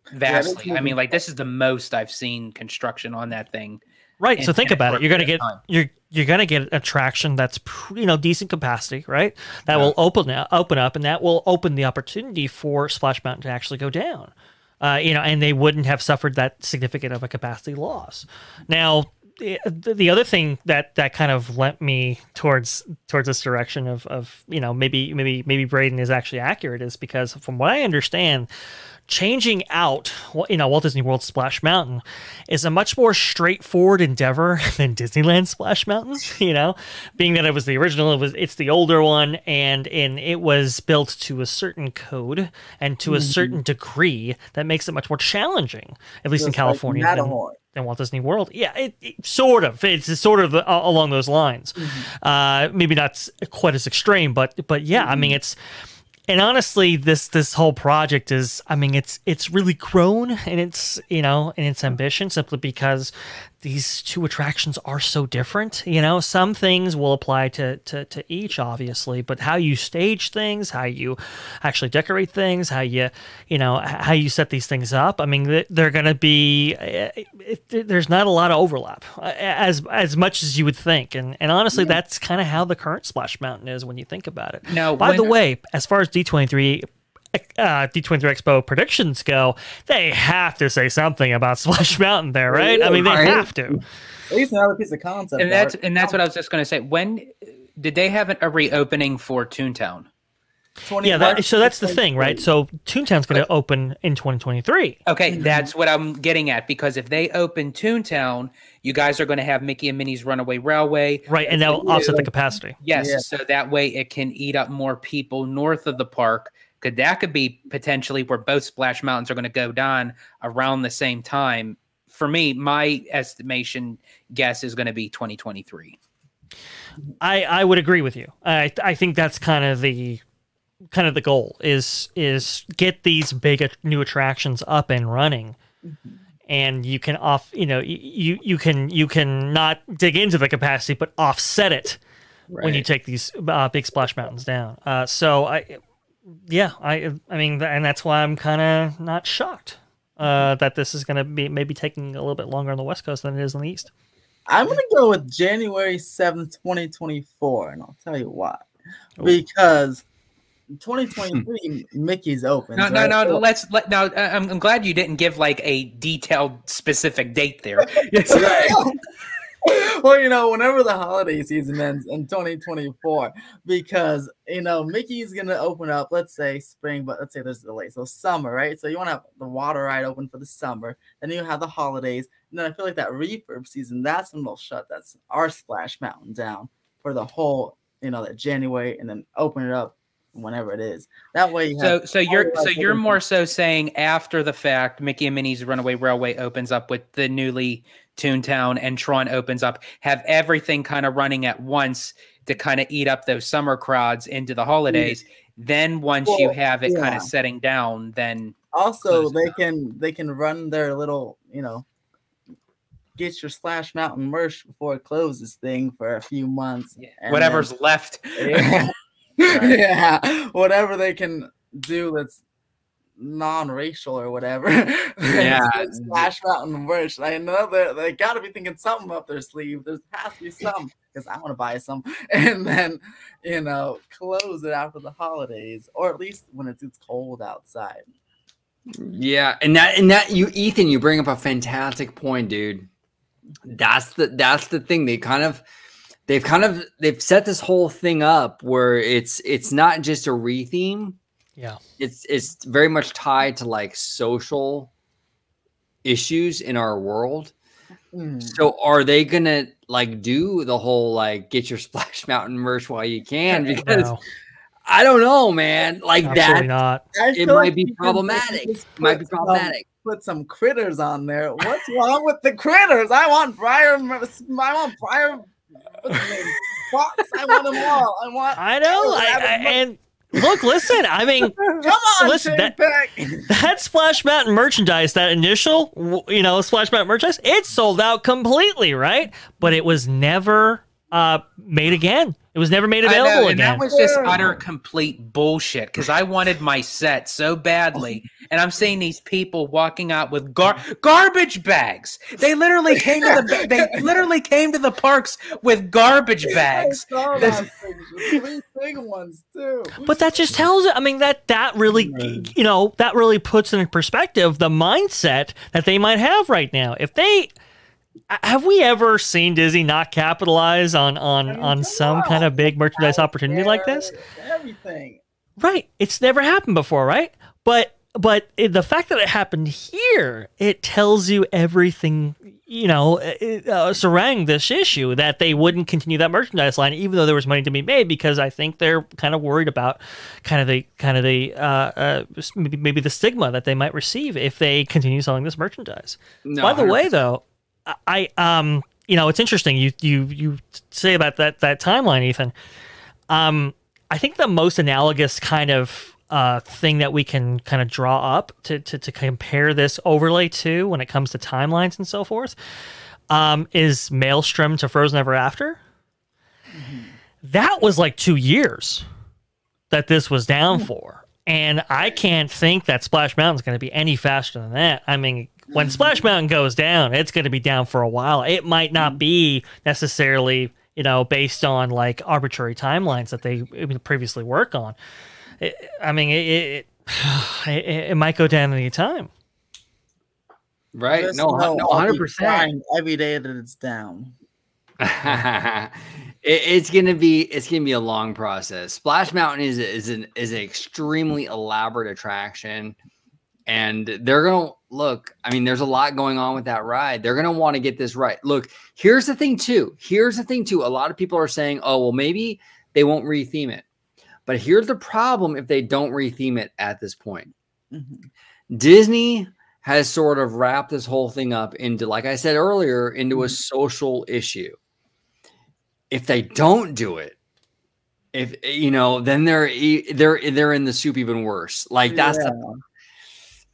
it's vastly. I moving mean, like this is the most I've seen construction on that thing. Right. in- So think about it. You're gonna get time. you're you're gonna get a traction that's pr- you know decent capacity, right? That will open up, open up, and that will open the opportunity for Splash Mountain to actually go down. Uh, you know, and they wouldn't have suffered that significant of a capacity loss. Now, the, the other thing that that kind of lent me towards towards this direction of of you know maybe maybe maybe Braden is actually accurate is because from what I understand, changing out you know Walt Disney World Splash Mountain is a much more straightforward endeavor than Disneyland Splash Mountain. You know, being that it was the original, it was it's the older one, and and it was built to a certain code and to a certain degree that makes it much more challenging, at least in Just like California. than- Walt Disney World. Yeah, it, it- sort of. It's sort of uh, along those lines. Uh, maybe not quite as extreme, but but yeah, I mean it's. And honestly, this this whole project is, I mean, it's it's really grown in its you know in its ambition simply because these two attractions are so different. You know, some things will apply to, to, to each, obviously, but how you stage things, how you actually decorate things, how you, you know, how you set these things up. I mean, they're going to be, eh, it- there's not a lot of overlap as as much as you would think. And, and honestly, that's kind of how the current Splash Mountain is when you think about it. Now, By the way, as far as D23, uh, D23 Expo predictions go, they have to say something about Splash Mountain there, right? I mean, they Right. have to. At least another piece of concept. and that's art. and that's what I was just going to say. When did they have a reopening for Toontown? 20 Yeah, that, so that's the thing, right? So Toontown's going to open in 2023. Okay, that's what I'm getting at because if they open Toontown, you guys are going to have Mickey and Minnie's Runaway Railway. Right, and that'll offset the capacity. Yes, Yeah. so that way it can eat up more people north of the park. Could that could be potentially where both Splash Mountains are going to go down around the same time? For me, my estimation guess is going to be 2023. I I would agree with you. I I think that's kind of the kind of the goal is is get these big new attractions up and running. And you can off, you know, you you can you can not dig into the capacity, but offset it when you take these uh, big splash mountains down. Uh, so I, yeah, I I mean, and that's why I'm kind of not shocked uh, that this is going to be maybe taking a little bit longer on the west coast than it is on the east. I'm gonna go with January 7th, 2024, and I'll tell you why. Oh. Because 2023 Mickey's open. No, no, no. Let's let now. I'm, I'm glad you didn't give like a detailed, specific date there. Yes. well, you know, whenever the holiday season ends in 2024, because you know Mickey's gonna open up. Let's say spring, but let's say there's a delay, so summer, right? So you want to have the water ride open for the summer, then you have the holidays, and then I feel like that refurb season, that's when they'll shut that's our Splash Mountain down for the whole, you know, that January, and then open it up whenever it is. That way, you So, so you're so you're more so saying after the fact, Mickey and Minnie's Runaway Railway opens up with the newly Toontown and Tron opens up, have everything kind of running at once to kind of eat up those summer crowds into the holidays. Mm-hmm. Then once you have it kind of setting down, then also they can they can run their little you know get your splash mountain merch before it closes thing for a few months and whatever's left. then- yeah, yeah whatever they can do that's non-racial or whatever Yeah. splash mountain merch i know that they got to be thinking something up their sleeve there has to be some because I want to buy some, and then you know close it after the holidays, or at least when it's it's cold outside. Yeah, and that and that you Ethan, you bring up a fantastic point, dude. That's the that's the thing. They kind of they've kind of they've set this whole thing up where it's it's not just a retheme. Yeah. It's it's very much tied to like social issues in our world. Mm. So are they gonna like do the whole like get your Splash Mountain merch while you can? Because No, I don't know, man. Like absolutely that, not. It might be problematic. It might be put some- problematic. Put some critters on there. What's wrong with the critters? I want Br'er. I want Br'er. What's his name? Fox. I want them all. I want. I know. I, I, and look, listen. I mean, Come on, listen, that- that Splash Mountain merchandise, that initial, you know, Splash Mountain merchandise, it sold out completely, right? But it was never uh, made again. It was never made I know, available and again. that was just utter complete bullshit because I wanted my set so badly, and I'm seeing these people walking out with gar- garbage bags. They literally came to the they literally came to the parks with garbage bags. I saw That's- those pictures. Three big ones too. But that just tells it. I mean, that that really, you know, that really puts in perspective the mindset that they might have right now. If they have we ever seen Disney not capitalize on on I mean, on some on. kind of big merchandise opportunity like this? Everything. Right. It's never happened before, right? But but it, the fact that it happened here, it tells you everything, you know, uh, uh, surrounding this issue that they wouldn't continue that merchandise line even though there was money to be made because I think they're kind of worried about kind of the kind of the uh, uh, maybe, maybe the stigma that they might receive if they continue selling this merchandise. No, By the way, 100%. though, I um, you know, it's interesting. You you you say about that that timeline, Ethan. Um, I think the most analogous kind of uh, thing that we can kind of draw up to, to to compare this overlay to when it comes to timelines and so forth um, is Maelstrom to Frozen Ever After. That was like two years that this was down for. And I can't think that Splash Mountain's going to be any faster than that. I mean, when Splash Mountain goes down, it's going to be down for a while. It might not mm-hmm. be necessarily, you know, based on like arbitrary timelines that they previously work on. It, I mean, it, it, it, it might go down any time. right? Just No, no, hundred percent. every day that it's down. it's gonna be it's gonna be a long process. Splash Mountain is is an is an extremely elaborate attraction, and they're gonna look. I mean, there's a lot going on with that ride. They're gonna want to get this right. Look, here's the thing too. Here's the thing too. A lot of people are saying, "Oh, well, maybe they won't retheme it." But here's the problem: if they don't retheme it at this point, Mhm. Disney has sort of wrapped this whole thing up into, like I said earlier, into a social issue. If they don't do it, if you know, then they're they're they're in the soup even worse. Like that's the Yeah.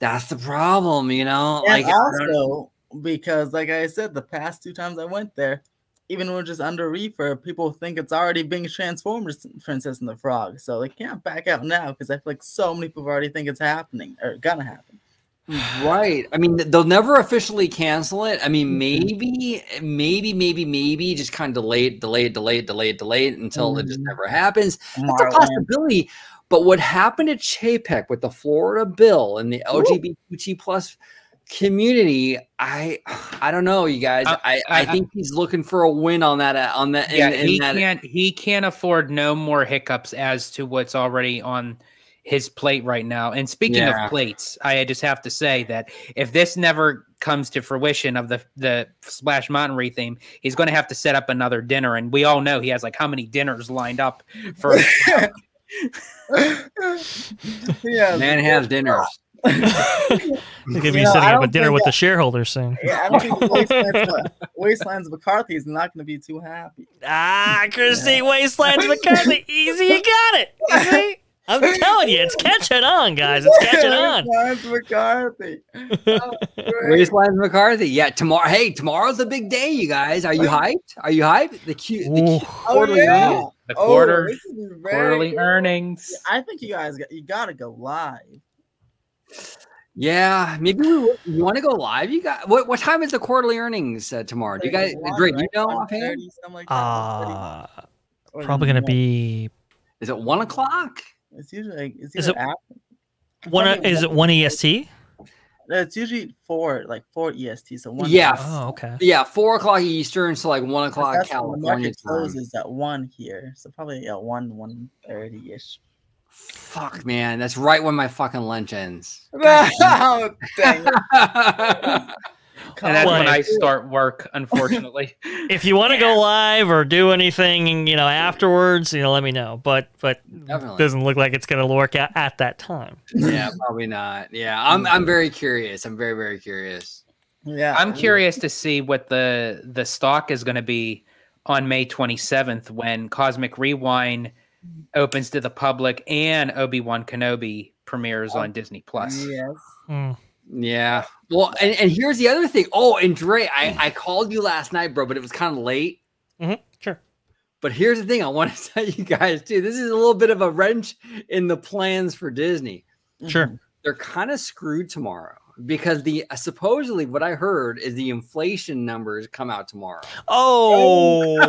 That's the problem, you know. and like also because, like I said, the past two times I went there, even when we're just under refurb, people think it's already being transformed as Princess and the Frog. So they can't back out now because I feel like so many people already think it's happening or gonna happen. Right. I mean, they'll never officially cancel it. I Mm-hmm. mean, maybe, maybe, maybe, maybe just kind of delay it, delay it, delay it, delay it, delay it until it just Mhm. never happens. That's a possibility. But what happened at Chapek with the Florida bill and the LGBT plus community, I I don't know, you guys. Uh, I, I, I- think he's looking for a win on that uh, on that. in- Yeah, in he that- can't he can't afford no more hiccups as to what's already on his plate right now. And speaking Yeah. of plates, I just have to say that if this never comes to fruition of the the Splash Mountain retheme, he's going to have to set up another dinner. And we all know he has like how many dinners lined up for. yeah, Man has dinners. He's gonna be You know, setting up a dinner with that- the shareholders soon. yeah, I don't think Wastelands, Wastelands McCarthy is not going to be too happy. Ah, Christy Wastelands McCarthy, easy, you got it. You see? I'm telling you, it's catching on, guys. It's catching on. Wastelands McCarthy. Oh, great. Wasteland McCarthy. Yeah, tomorrow. Hey, tomorrow's a big day, you guys. Are you hyped? Are you hyped? The Q, the Ooh. Q Oh, quarterly yeah. earnings. The Oh, quarter this is very quarterly good. earnings. I think you guys got, you got to go live. Yeah, maybe we you want to go live. You got what? What time is the quarterly earnings uh, tomorrow? Do you guys, One, Greg? Do you know offhand? 1:30, like that, Uh, probably gonna be Is it one o'clock? It's usually it's Is it after- one. Is it one EST? It's usually four, like four EST. So one. Yeah. Oh, okay. Yeah, four o'clock Eastern, so like one o'clock when the California market time. closes at one here, so probably at one one thirty ish. Fuck, man, that's right when my fucking lunch ends. oh, dang it. And that's when I start work, unfortunately. If you want to go live or do anything, you know, afterwards, you know, let me know. But but Definitely. doesn't look like it's gonna work out at that time. yeah, probably not. Yeah, I'm I'm very curious. I'm very very curious. Yeah, I'm curious to see what the the stock is going to be on May 27th when Cosmic Rewind opens to the public and Obi Wan Kenobi premieres on Disney Plus. Yes. Hmm. Yeah. Well, and, and here's the other thing. Oh, and Dre, I, I called you last night, bro, but it was kind of late. Sure. But here's the thing I want to tell you guys too. This is a little bit of a wrench in the plans for Disney. Sure. They're kind of screwed tomorrow because the uh, supposedly what I heard is the inflation numbers come out tomorrow. Oh,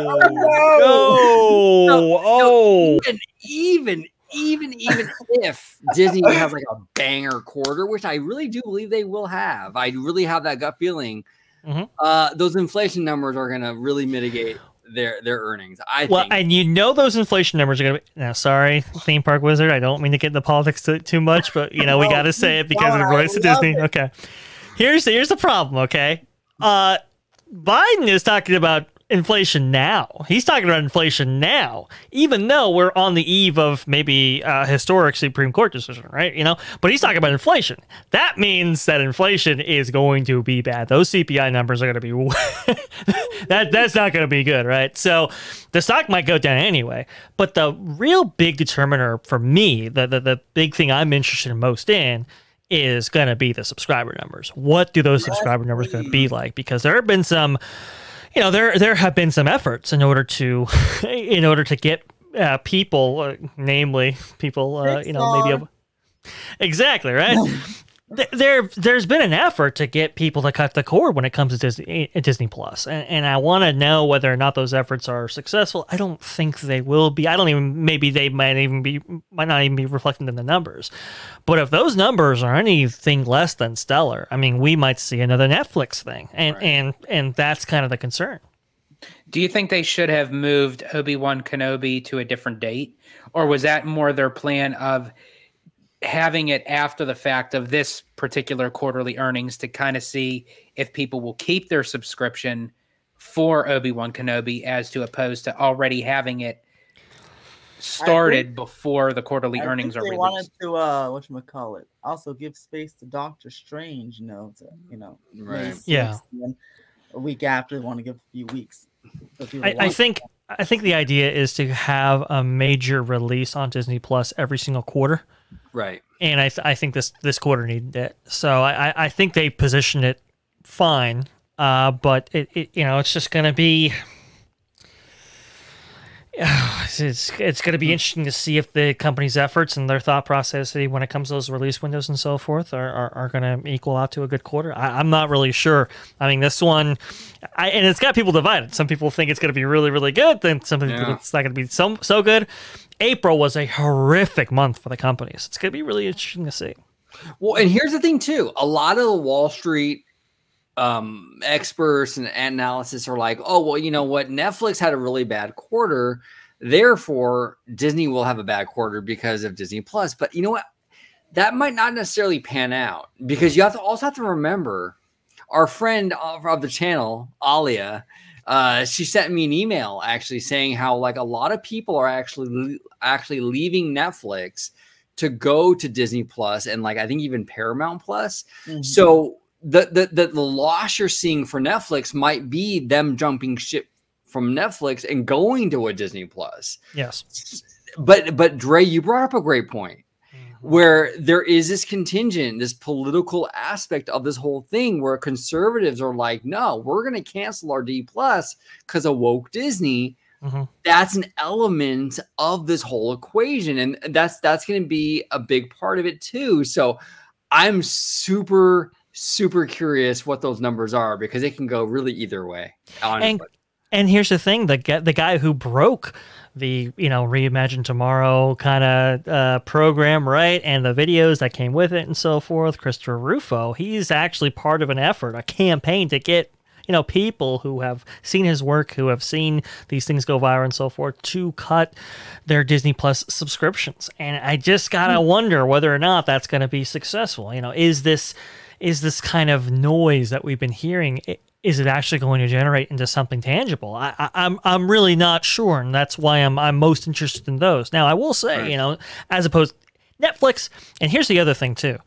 no. no. Oh, Even even even even if Disney has like a banger quarter, which I really do believe they will have, I really have that gut feeling. Mhm. Uh, those inflation numbers are going to really mitigate their their earnings. I well, think. and you know those inflation numbers are gonna be. Now, sorry, theme park wizard. I don't mean to get into politics too, too much, but you know we got to say it because it no, relates to Disney. it. Okay, here's here's the problem. Okay, uh, Biden is talking about inflation now. He's talking about inflation now, even though we're on the eve of maybe a historic Supreme Court decision, right? You know, but he's talking about inflation. That means that inflation is going to be bad. Those CPI numbers are going to be that that's not going to be good, right? So the stock might go down anyway. But the real big determiner for me, the the, the big thing I'm interested most in is going to be the subscriber numbers. What do those subscriber numbers going to be like? Because there have been some, you know, there there have been some efforts in order to, in order to get uh, people, uh, namely people, uh, you know, maybe. A, exactly right. Th- There, there's been an effort to get people to cut the cord when it comes to Disney, eh, Disney Plus, and, and I want to know whether or not those efforts are successful. I don't think they will be. I don't even. Maybe they might even be, might not even be reflected in the numbers. But if those numbers are anything less than stellar, I mean, we might see another Netflix thing, and Right. and and that's kind of the concern. Do you think they should have moved Obi Wan Kenobi to a different date, or was that more their plan of having it after the fact of this particular quarterly earnings to kind of see if people will keep their subscription for Obi Wan Kenobi as to opposed to already having it started before the quarterly I earnings think are they released? wanted to uh what call it also give space to Doctor Strange, you know, to you know, Right. Yeah. a week after they want to give a few weeks. I, I think I think the idea is to have a major release on Disney Plus every single quarter. Right. and I, th- I think this this quarter needed it. So I, I- I think they positioned it fine, uh, but it, it you know it's just gonna be it's it's gonna be interesting to see if the company's efforts and their thought process when it comes to those release windows and so forth are, are, are gonna equal out to a good quarter. I, I'm not really sure. I mean this one, I, and it's got people divided. Some people think it's gonna be really really good, then some people Yeah. think it's not gonna be so so good. April was a horrific month for the companies. It's going to be really interesting to see. Well, and here's the thing too. A lot of the Wall Street um experts and analysis are like, oh well, you know what? Netflix had a really bad quarter, therefore Disney will have a bad quarter because of Disney Plus. But you know what? That might not necessarily pan out because you have to also have to remember our friend of, of the channel, Alia. Uh, she sent me an email actually saying how like a lot of people are actually actually leaving Netflix to go to Disney Plus and like I think even Paramount Plus. Mhm. So the, the the the loss you're seeing for Netflix might be them jumping ship from Netflix and going to a Disney Plus. Yes. But but Dre, you brought up a great point where there is this contingent, this political aspect of this whole thing where conservatives are like, no, we're going to cancel our D plus because of woke Disney. Mhm. That's an element of this whole equation, and that's that's going to be a big part of it too. So, I'm super super curious what those numbers are because it can go really either way. Honestly. And and here's the thing: the the guy who broke the you know reimagine tomorrow kind of uh, program, right, and the videos that came with it and so forth, Christopher Rufo, he's actually part of an effort, a campaign to get you know people who have seen his work, who have seen these things go viral and so forth, to cut their Disney Plus subscriptions. And I just gotta wonder whether or not that's going to be successful. You know, is this is this kind of noise that we've been hearing? Is it actually going to generate into something tangible? I, I, I'm I'm really not sure, and that's why I'm I'm most interested in those. Now, I will say, you know, as opposed Netflix, and here's the other thing too.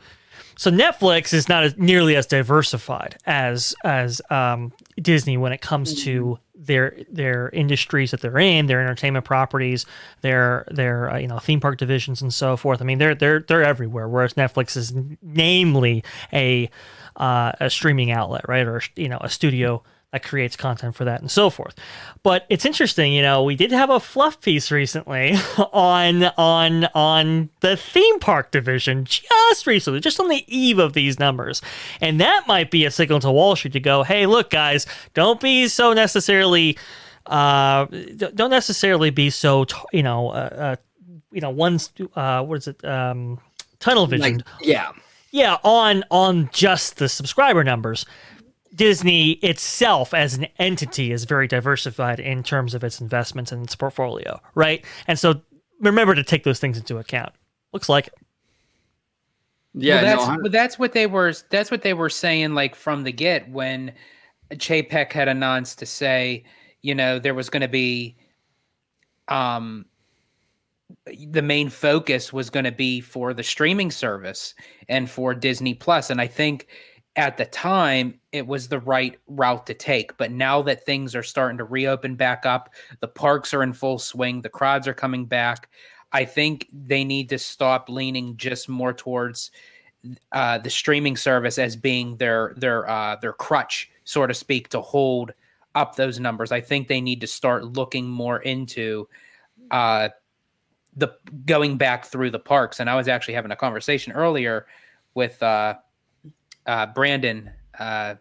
So Netflix is not as nearly as diversified as as um, Disney when it comes to their their industries that they're in, their entertainment properties, their their uh, you know theme park divisions and so forth. I mean, they're they're they're everywhere. Whereas Netflix is namely a uh, a streaming outlet, right, or you know a studio that creates content for that and so forth. But it's interesting, you know, we did have a fluff piece recently on on on the theme park division just recently, just on the eve of these numbers. And that might be a signal to Wall Street to go, "Hey, look guys, don't be so necessarily uh don't necessarily be so, t- you know, uh, uh you know, one's uh what is it? Um tunnel vision like, yeah. Yeah on on just the subscriber numbers disney itself as an entity is very diversified in terms of its investments and its portfolio right and so remember to take those things into account looks like it. Yeah, well, that's hun- well, that's what they were. That's what they were saying, like from the get when Chapek had announced to say, you know, there was going to be, um, the main focus was going to be for the streaming service and for Disney Plus, and I think at the time it was the right route to take. But now that things are starting to reopen back up, the parks are in full swing, the crowds are coming back. I think they need to stop leaning just more towards uh, the streaming service as being their their uh, their crutch, so to speak, to hold up those numbers. I think they need to start looking more into uh, the going back through the parks. And I was actually having a conversation earlier with uh, uh, Brandon uh,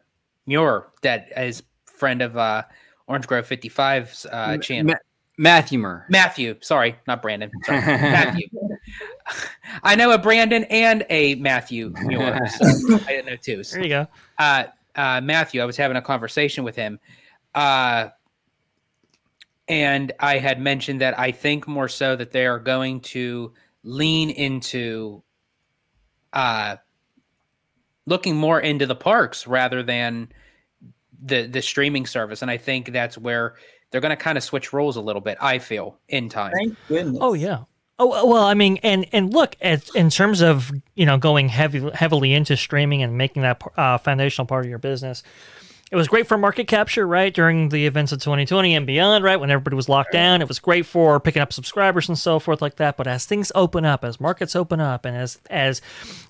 Muir, that is friend of uh, Orangegrove 55's uh, channel. Ma- Matthew Murr. Matthew, sorry, not Brandon. Sorry, Matthew. I know a Brandon and a Matthew Muir. So I didn't know two. there you go Uh, uh, Matthew, I was having a conversation with him. Uh, and I had mentioned that I think more so that they are going to lean into uh, looking more into the parks rather than the the streaming service. And I think that's where they're going to kind of switch roles a little bit. I feel in time. Thank goodness. Oh yeah. Oh well, I mean, and and look, at, in terms of you know going heavy heavily into streaming and making that uh, foundational part of your business, it was great for market capture, right? During the events of 2020 and beyond, right? When everybody was locked down, it was great for picking up subscribers and so forth like that. But as things open up, as markets open up, and as as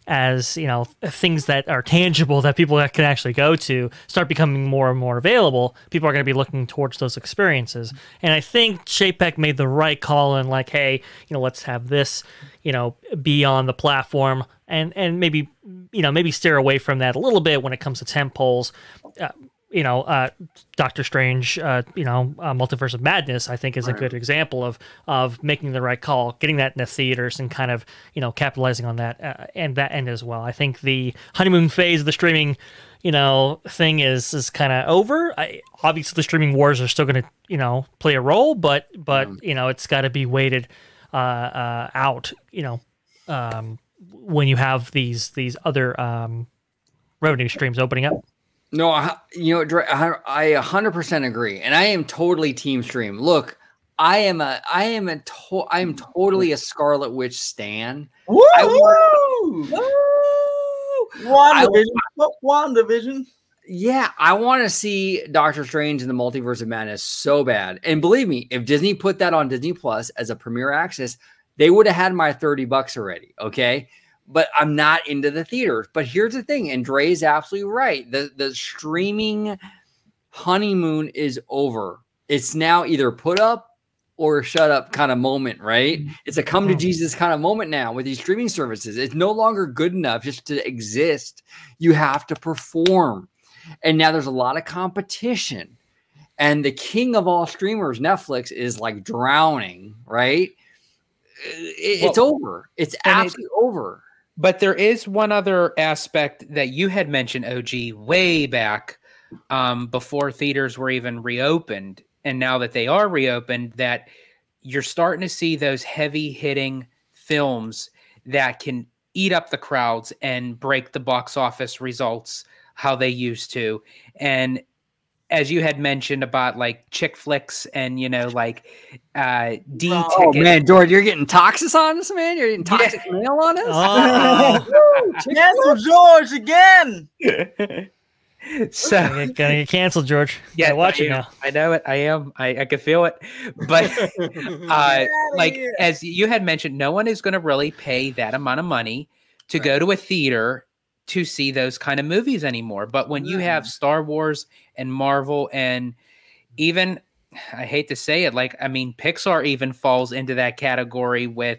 as you know things that are tangible that people can actually go to start becoming more and more available, people are going to be looking towards those experiences. And I think Chapek made the right call in like, hey, you know, let's have this, you know, be on the platform and and maybe you know maybe steer away from that a little bit when it comes to tent poles. Uh, you know, uh, Doctor Strange, uh, you know, uh, Multiverse of Madness, I think is a good example of of making the right call, getting that in the theaters, and kind of you know capitalizing on that uh, and that end as well. I think the honeymoon phase of the streaming, you know, thing is is kind of over. I, obviously, the streaming wars are still going to you know play a role, but but you know it's got to be weighted uh, uh, out. You know, um, when you have these these other um, revenue streams opening up. No, I- you know, Dre, I I 100% agree, and I am totally team stream. Look, I am a, I am a, to, I am totally a Scarlet Witch stan. Woo! I WandaVision. WandaVision. Yeah, I want to see Doctor Strange in the Multiverse of Madness so bad. And believe me, if Disney put that on Disney Plus as a premiere access, they would have had my 30 bucks already. Okay. But I'm not into the theaters. But here's the thing, and Dre is absolutely right. The the streaming honeymoon is over. It's now either put up or shut up kind of moment, right? Mm-hmm. It's a come to Mhm. Jesus kind of moment now with these streaming services. It's no longer good enough just to exist. You have to perform. And now there's a lot of competition. And the king of all streamers, Netflix, is like drowning, right? It- it's over. It's and it- absolutely over. But there is one other aspect that you had mentioned, OG, way back um, before theaters were even reopened. And now that they are reopened, that you're starting to see those heavy hitting films that can eat up the crowds and break the box office results how they used to. And as you had mentioned about like chick flicks and you know like uh D Oh, Oh ticket man, George, you're getting toxic on us, man. You're getting Yeah. toxic mail on us. Oh, Cancel George again. so gonna get canceled, George. Yeah, Yeah, watch I it now. I know it. I am. I, I can feel it. But uh, like here. as you had mentioned, no one is going to really pay that amount of money to go to a theater to see those kind of movies anymore. But when you have Star Wars and Marvel and even I hate to say it, like I mean, Pixar even falls into that category with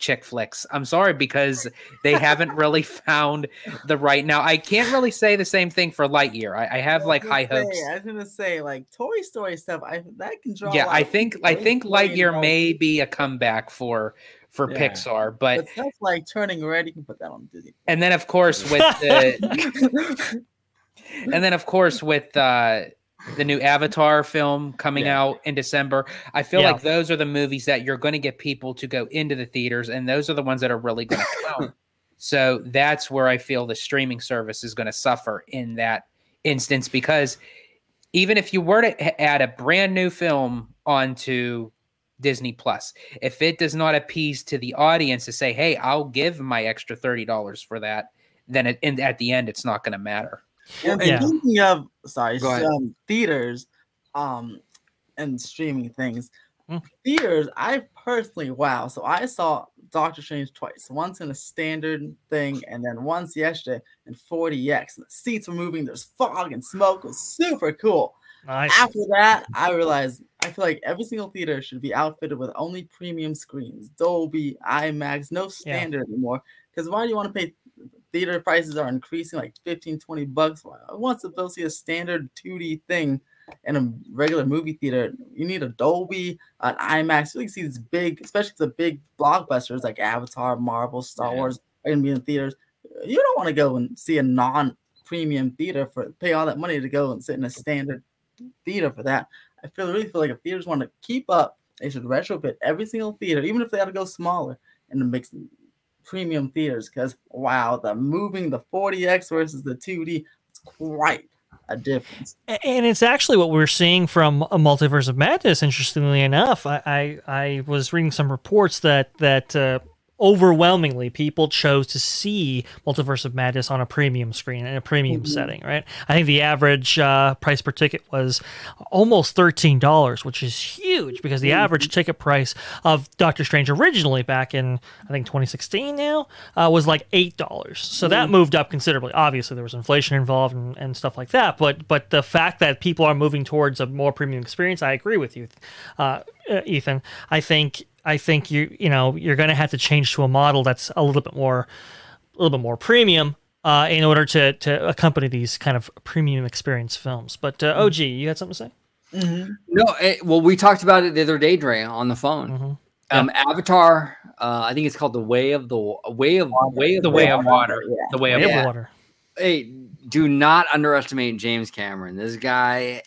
chick flicks. I'm sorry because they haven't really found the right. Now I can't really say the same thing for Lightyear. I, I have I like high say- hopes. I was gonna say like Toy Story stuff. I that can draw. yeah i think i think lightyear may be a comeback for for Yeah. pixar but But stuff like turning red, you can put that on Disney. and then of course with the and then of course with uh the new avatar film coming Yeah. out in december i feel Yeah. like those are the movies that you're going to get people to go into the theaters and those are the ones that are really going to count so that's where i feel the streaming service is going to suffer in that instance because even if you were to add a brand new film onto Disney Plus, if it does not appease to the audience to say, "Hey, I'll give my extra thirty dollars for that," then it, and at the end, it's not going to matter. And Yeah. speaking of sorry, um, theaters, um, and streaming things, Mm. theaters. I personally, wow. So I saw Doctor Strange twice. Once in a standard thing, and then once yesterday in 4DX. And the seats were moving. There's fog and smoke. It was super cool. Nice. After that, I realized I feel like every single theater should be outfitted with only premium screens, Dolby, IMAX, no standard anymore. Because why do you want to pay? Theater prices are increasing like 15, 20 bucks. I want to go see a standard 2D thing in a regular movie theater. You need a Dolby, an IMAX. You can see these big, especially the big blockbusters like Avatar, Marvel, Star Yeah. Wars are gonna be in theaters. You don't want to go and see a non-premium theater for pay all that money to go and sit in a standard theater for that. I feel really feel like if theaters want to keep up, they should retrofit every single theater, even if they had to go smaller, and make some premium theaters. Because wow, the moving the 4DX versus the 2D, it's quite a difference. And it's actually what we're seeing from a multiverse of madness. Interestingly enough, I I, I was reading some reports that that uh, overwhelmingly people chose to see multiverse of madness on a premium screen in a premium setting. Right? I think the average uh, price per ticket was almost thirteen dollars, which is huge because the average ticket price of Doctor Strange originally back in I think 2016 now uh, was like eight dollars. So that moved up considerably. Obviously, there was inflation involved and, and stuff like that. But but the fact that people are moving towards a more premium experience, I agree with you, uh, uh, Ethan. I think I think you you know you're going to have to change to a model that's a little bit more a little bit more premium. Uh, in order to, to accompany these kind of premium experience films, but uh, OG, you had something to say? No, it, well, we talked about it the other day, Dre, on the phone. Mhm. Um, Avatar, uh, I think it's called the Way of the Way of Way of The way of water, Yeah. the way of Way Yeah. water. Hey, do not underestimate James Cameron. This guy,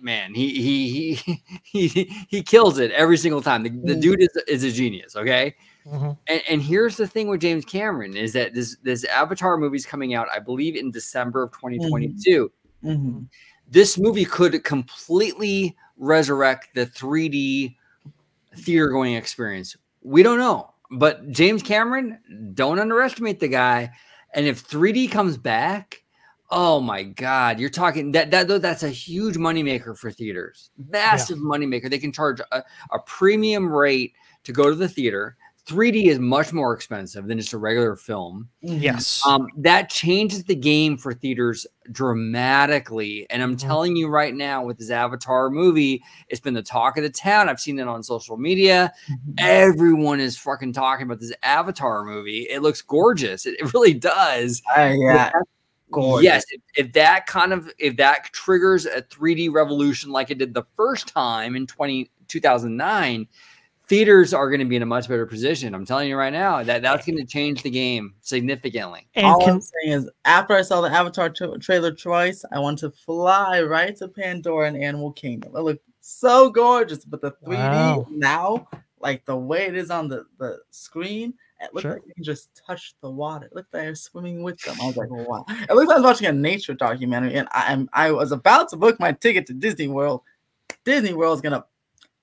man, he he he he he kills it every single time. The, the Mm. dude is is a genius. Okay. Mhm. And, and here's the thing with James Cameron is that this this Avatar movie's coming out, I believe, in December of 2022. Mhm. this movie could completely resurrect the 3D theater going experience. We don't know, but James Cameron, don't underestimate the guy. And if 3D comes back, oh my God, you're talking that that that's a huge moneymaker for theaters. Massive moneymaker. They can charge a, a premium rate to go to the theater. 3D is much more expensive than just a regular film. Yes. Um, that changes the game for theaters dramatically. And I'm Mhm. telling you right now, with this Avatar movie, it's been the talk of the town. I've seen it on social media. Everyone is fucking talking about this Avatar movie. It looks gorgeous. It, it really does. Uh, yeah. Gorgeous. Yes, if, if that kind of if that triggers a 3D revolution like it did the first time in 20, 2009, theaters are going to be in a much better position. I'm telling you right now that that's going to change the game significantly. and All can, I'm saying is, after I saw the Avatar tra- trailer twice, I want to fly right to Pandora and Animal Kingdom. It looked so gorgeous, but the 3D Wow. now, like the way it is on the, the screen, it looked Sure. like you can just touch the water. It looked like I was swimming with them. I was like, wow. It looked like I was watching a nature documentary, and I am I was about to book my ticket to Disney World. Disney World's gonna.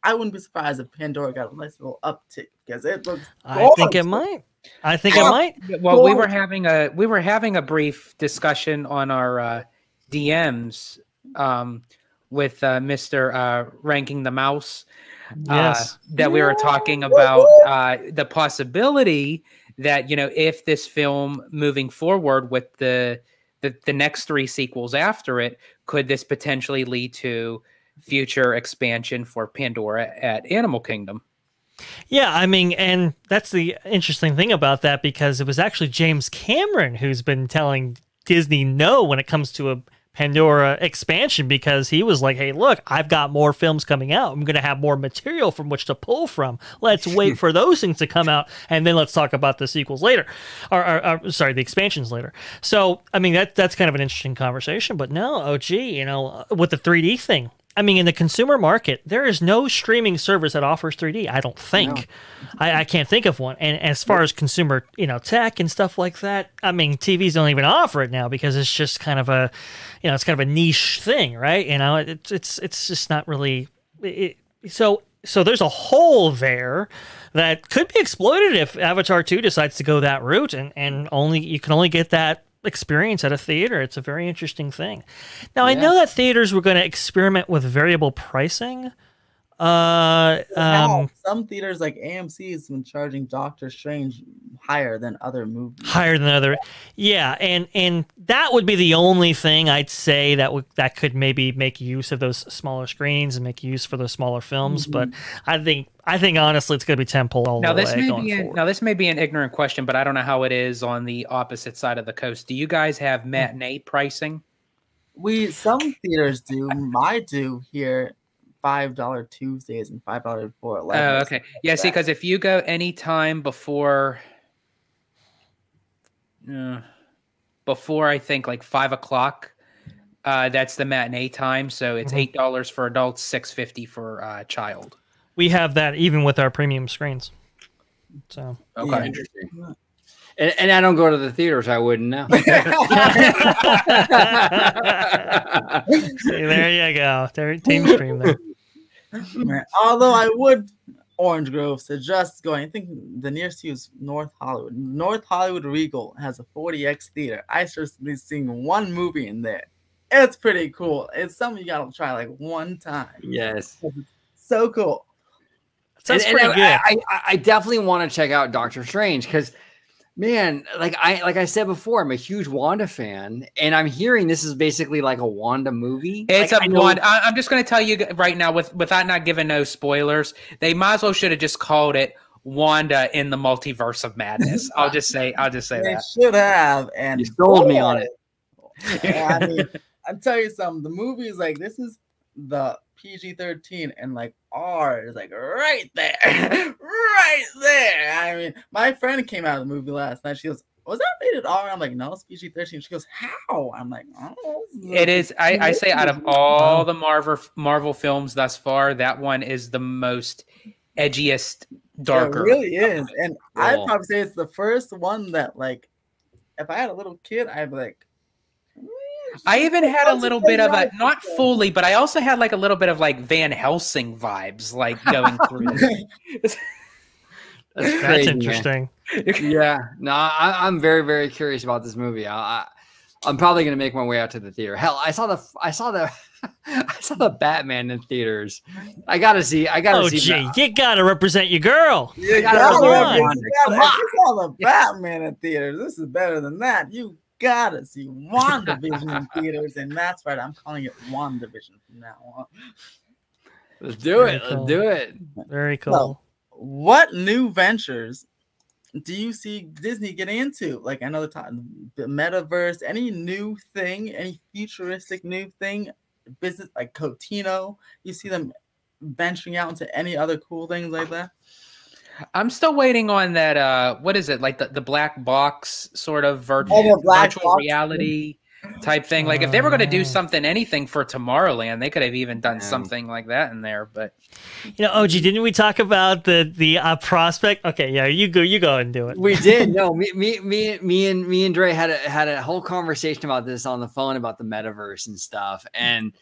I wouldn't be surprised if Pandora got a nice little uptick because it looks. I think it might. I think it might. Well, we were having a we were having a brief discussion on our uh, DMs um, with uh, Mister uh, Ranking the Mouse. Yes. uh, that we were talking about uh, the possibility that you know if this film moving forward with the, the the next three sequels after it could this potentially lead to future expansion for Pandora at Animal Kingdom. Yeah, I mean, and that's the interesting thing about that because it was actually James Cameron who's been telling Disney no when it comes to a Pandora expansion because he was like, "Hey, look, I've got more films coming out. I'm going to have more material from which to pull from. Let's wait for those things to come out, and then let's talk about the sequels later, or, or, or sorry, the expansions later." So, I mean, that that's kind of an interesting conversation. But no, oh gee, you know, with the 3D thing, I mean, in the consumer market, there is no streaming service that offers 3D. I don't think. I, I can't think of one. And as far as consumer, you know, tech and stuff like that, I mean, TVs don't even offer it now because it's just kind of a, you know, it's kind of a niche thing, right? You know, it's it's it's just not really. It, so so there's a hole there that could be exploited if Avatar 2 decides to go that route, and and only you can only get that experience at a theater. It's a very interesting thing. Now I know that theaters were going to experiment with variable pricing. Uh, Now, um, some theaters like AMC has been charging Doctor Strange higher than other movies. higher than other, yeah, and and that would be the only thing I'd say that would that could maybe make use of those smaller screens and make use for those smaller films. But I think I think honestly, it's going to be temple all Now the this way may going be an, forward. now this may be an ignorant question, but I don't know how it is on the opposite side of the coast. Do you guys have Hmm. matinee pricing? We some theaters do. I do here. Five dollar Tuesdays and five dollar for Oh, eleven. okay. Yeah, see, because if you go anytime before, uh, before I think like five o'clock, uh, that's the matinee time. So it's Mhm. eight dollars for adults, six fifty for uh, child. we have that even with our premium screens. So Okay. Interesting. And, and I don't go to the theaters. I wouldn't know. see, there you go. There, team stream there. Although I would Orange Grove suggest going. I think the nearest to you is North Hollywood. North Hollywood Regal has a 4DX theater. I certainly seen one movie in there. It's pretty cool. It's something you gotta try like one time. yes. So cool. Sounds And- and pretty good. I, I, I- I definitely want to check out Doctor Strange because, man, like I like I said before, I'm a huge Wanda fan, and I'm hearing this is basically like a Wanda movie. It's Like, a I know- one. I, I'm just going to tell you right now, with without not giving no spoilers, they might as well should have just called it Wanda in the Multiverse of Madness. I'll just say, I'll just say They that. should have. And You sold me on it. Yeah, I mean, I'll tell you something. The movie is like this is the PG 13 and like R is like right there. right there. I mean, my friend came out of the movie last night. She goes, Was that rated R? I'm like, No, it's PG 13. She goes, How? I'm like, Oh, It is. I, I say out of all the Marvel Marvel films thus far, that one is the most edgiest, darker. It really is. And I'd probably say it's the first one that, like, if I had a little kid, I'd be like, "Mm, I even had a little bit of a not fully, but I also had like a little bit of like Van Helsing vibes, like going through. That's, That's crazy, man. interesting. yeah, no, I, I'm very, very curious about this movie. I, I, I'm probably gonna make my way out to the theater. Hell, I saw the I saw the I saw the Batman in theaters. I gotta see. I gotta Oh, see. gee, you gotta represent your girl. You gotta gotta, represent- on. you gotta- Come you saw the Batman in theaters. This is better than that. You gotta see WandaVision in theaters, and that's right. I'm calling it WandaVision from now on. Let's do it. Cool. Let's do it. Very cool. Well, What new ventures do you see Disney getting into? Like I know the time, the metaverse, any new thing, any futuristic new thing, business like Cotino. You see them venturing out into any other cool things like that? I'm still waiting on that. Uh, what is it like the, the black box sort of virtual, Oh, virtual box. reality type thing? Like if they were going to do Oh. something, anything for Tomorrowland, they could have even done Yeah. something like that in there. But You know, OG, didn't we talk about the the uh, prospect? Okay, yeah, you go, you go and do it. We did. No, me, me, me, me, and me and Dre had a had a whole conversation about this on the phone about the metaverse and stuff. And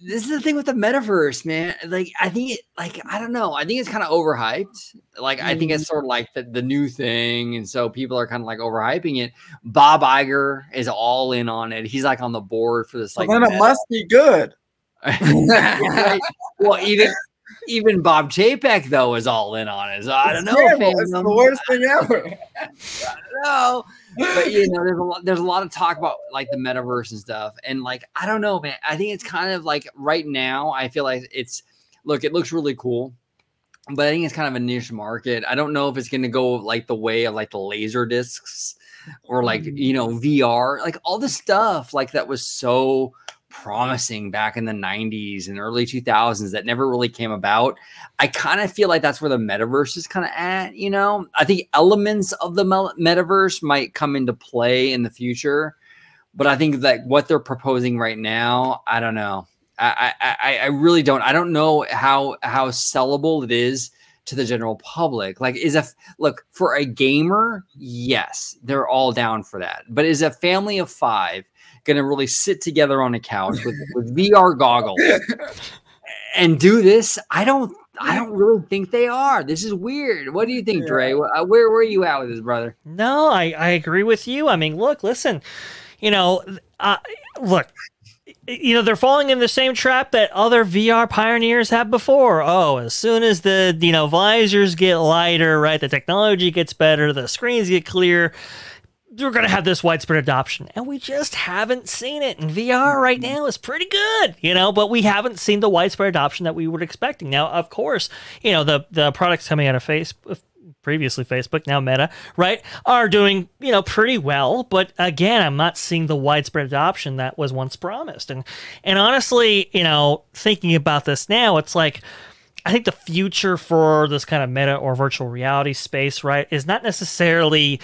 this is the thing with the metaverse, man. Like, I think it, like, I don't know. I think it's kind of overhyped. Like, I think it's mm-hmm. sort of like the, the new thing, and so people are kind of like overhyping it. Bob Iger is all in on it. He's like on the board for this. Like, well, then it meta- must be good. Right? Well, even even Bob Chapek though is all in on it. So I don't know. Terrible. It's the um, worst thing ever. I don't know. But you know, there's a lot there's a lot of talk about like the metaverse and stuff. And like, I don't know, man. I think it's kind of like right now, I feel like it's look, it looks really cool. But I think it's kind of a niche market. I don't know if it's gonna go like the way of like the laser discs or like mm. you know VR, like all the stuff like that was so promising back in the 90s and early 2000s that never really came about. I kind of feel like that's where the metaverse is kind of at, you know? I think elements of the metaverse might come into play in the future, but I think that what they're proposing right now, I don't know. I I, I- really don't. I don't know how how sellable it is to the general public. Like, is a look for a gamer? Yes, they're all down for that. But is a family of five going to really sit together on a couch with, with VR goggles and do this? I don't. I don't really think they are. This is weird. What do you think, Dre? Where were you at with this, brother? No, I, I agree with you. I mean, look, listen, you know, uh, look, you know, they're falling in the same trap that other VR pioneers have before. Oh, as soon as the, you know, visors get lighter, right, the technology gets better, the screens get clear, we're going to have this widespread adoption. And we just haven't seen it. And VR right mm-hmm. now is pretty good, you know, but we haven't seen the widespread adoption that we were expecting. Now, of course, you know, the, the products coming out of Facebook, previously Facebook, now Meta, right, are doing, you know, pretty well. But again, I'm not seeing the widespread adoption that was once promised. And, and honestly, you know, thinking about this now, it's like, I think the future for this kind of meta or virtual reality space, right, is not necessarily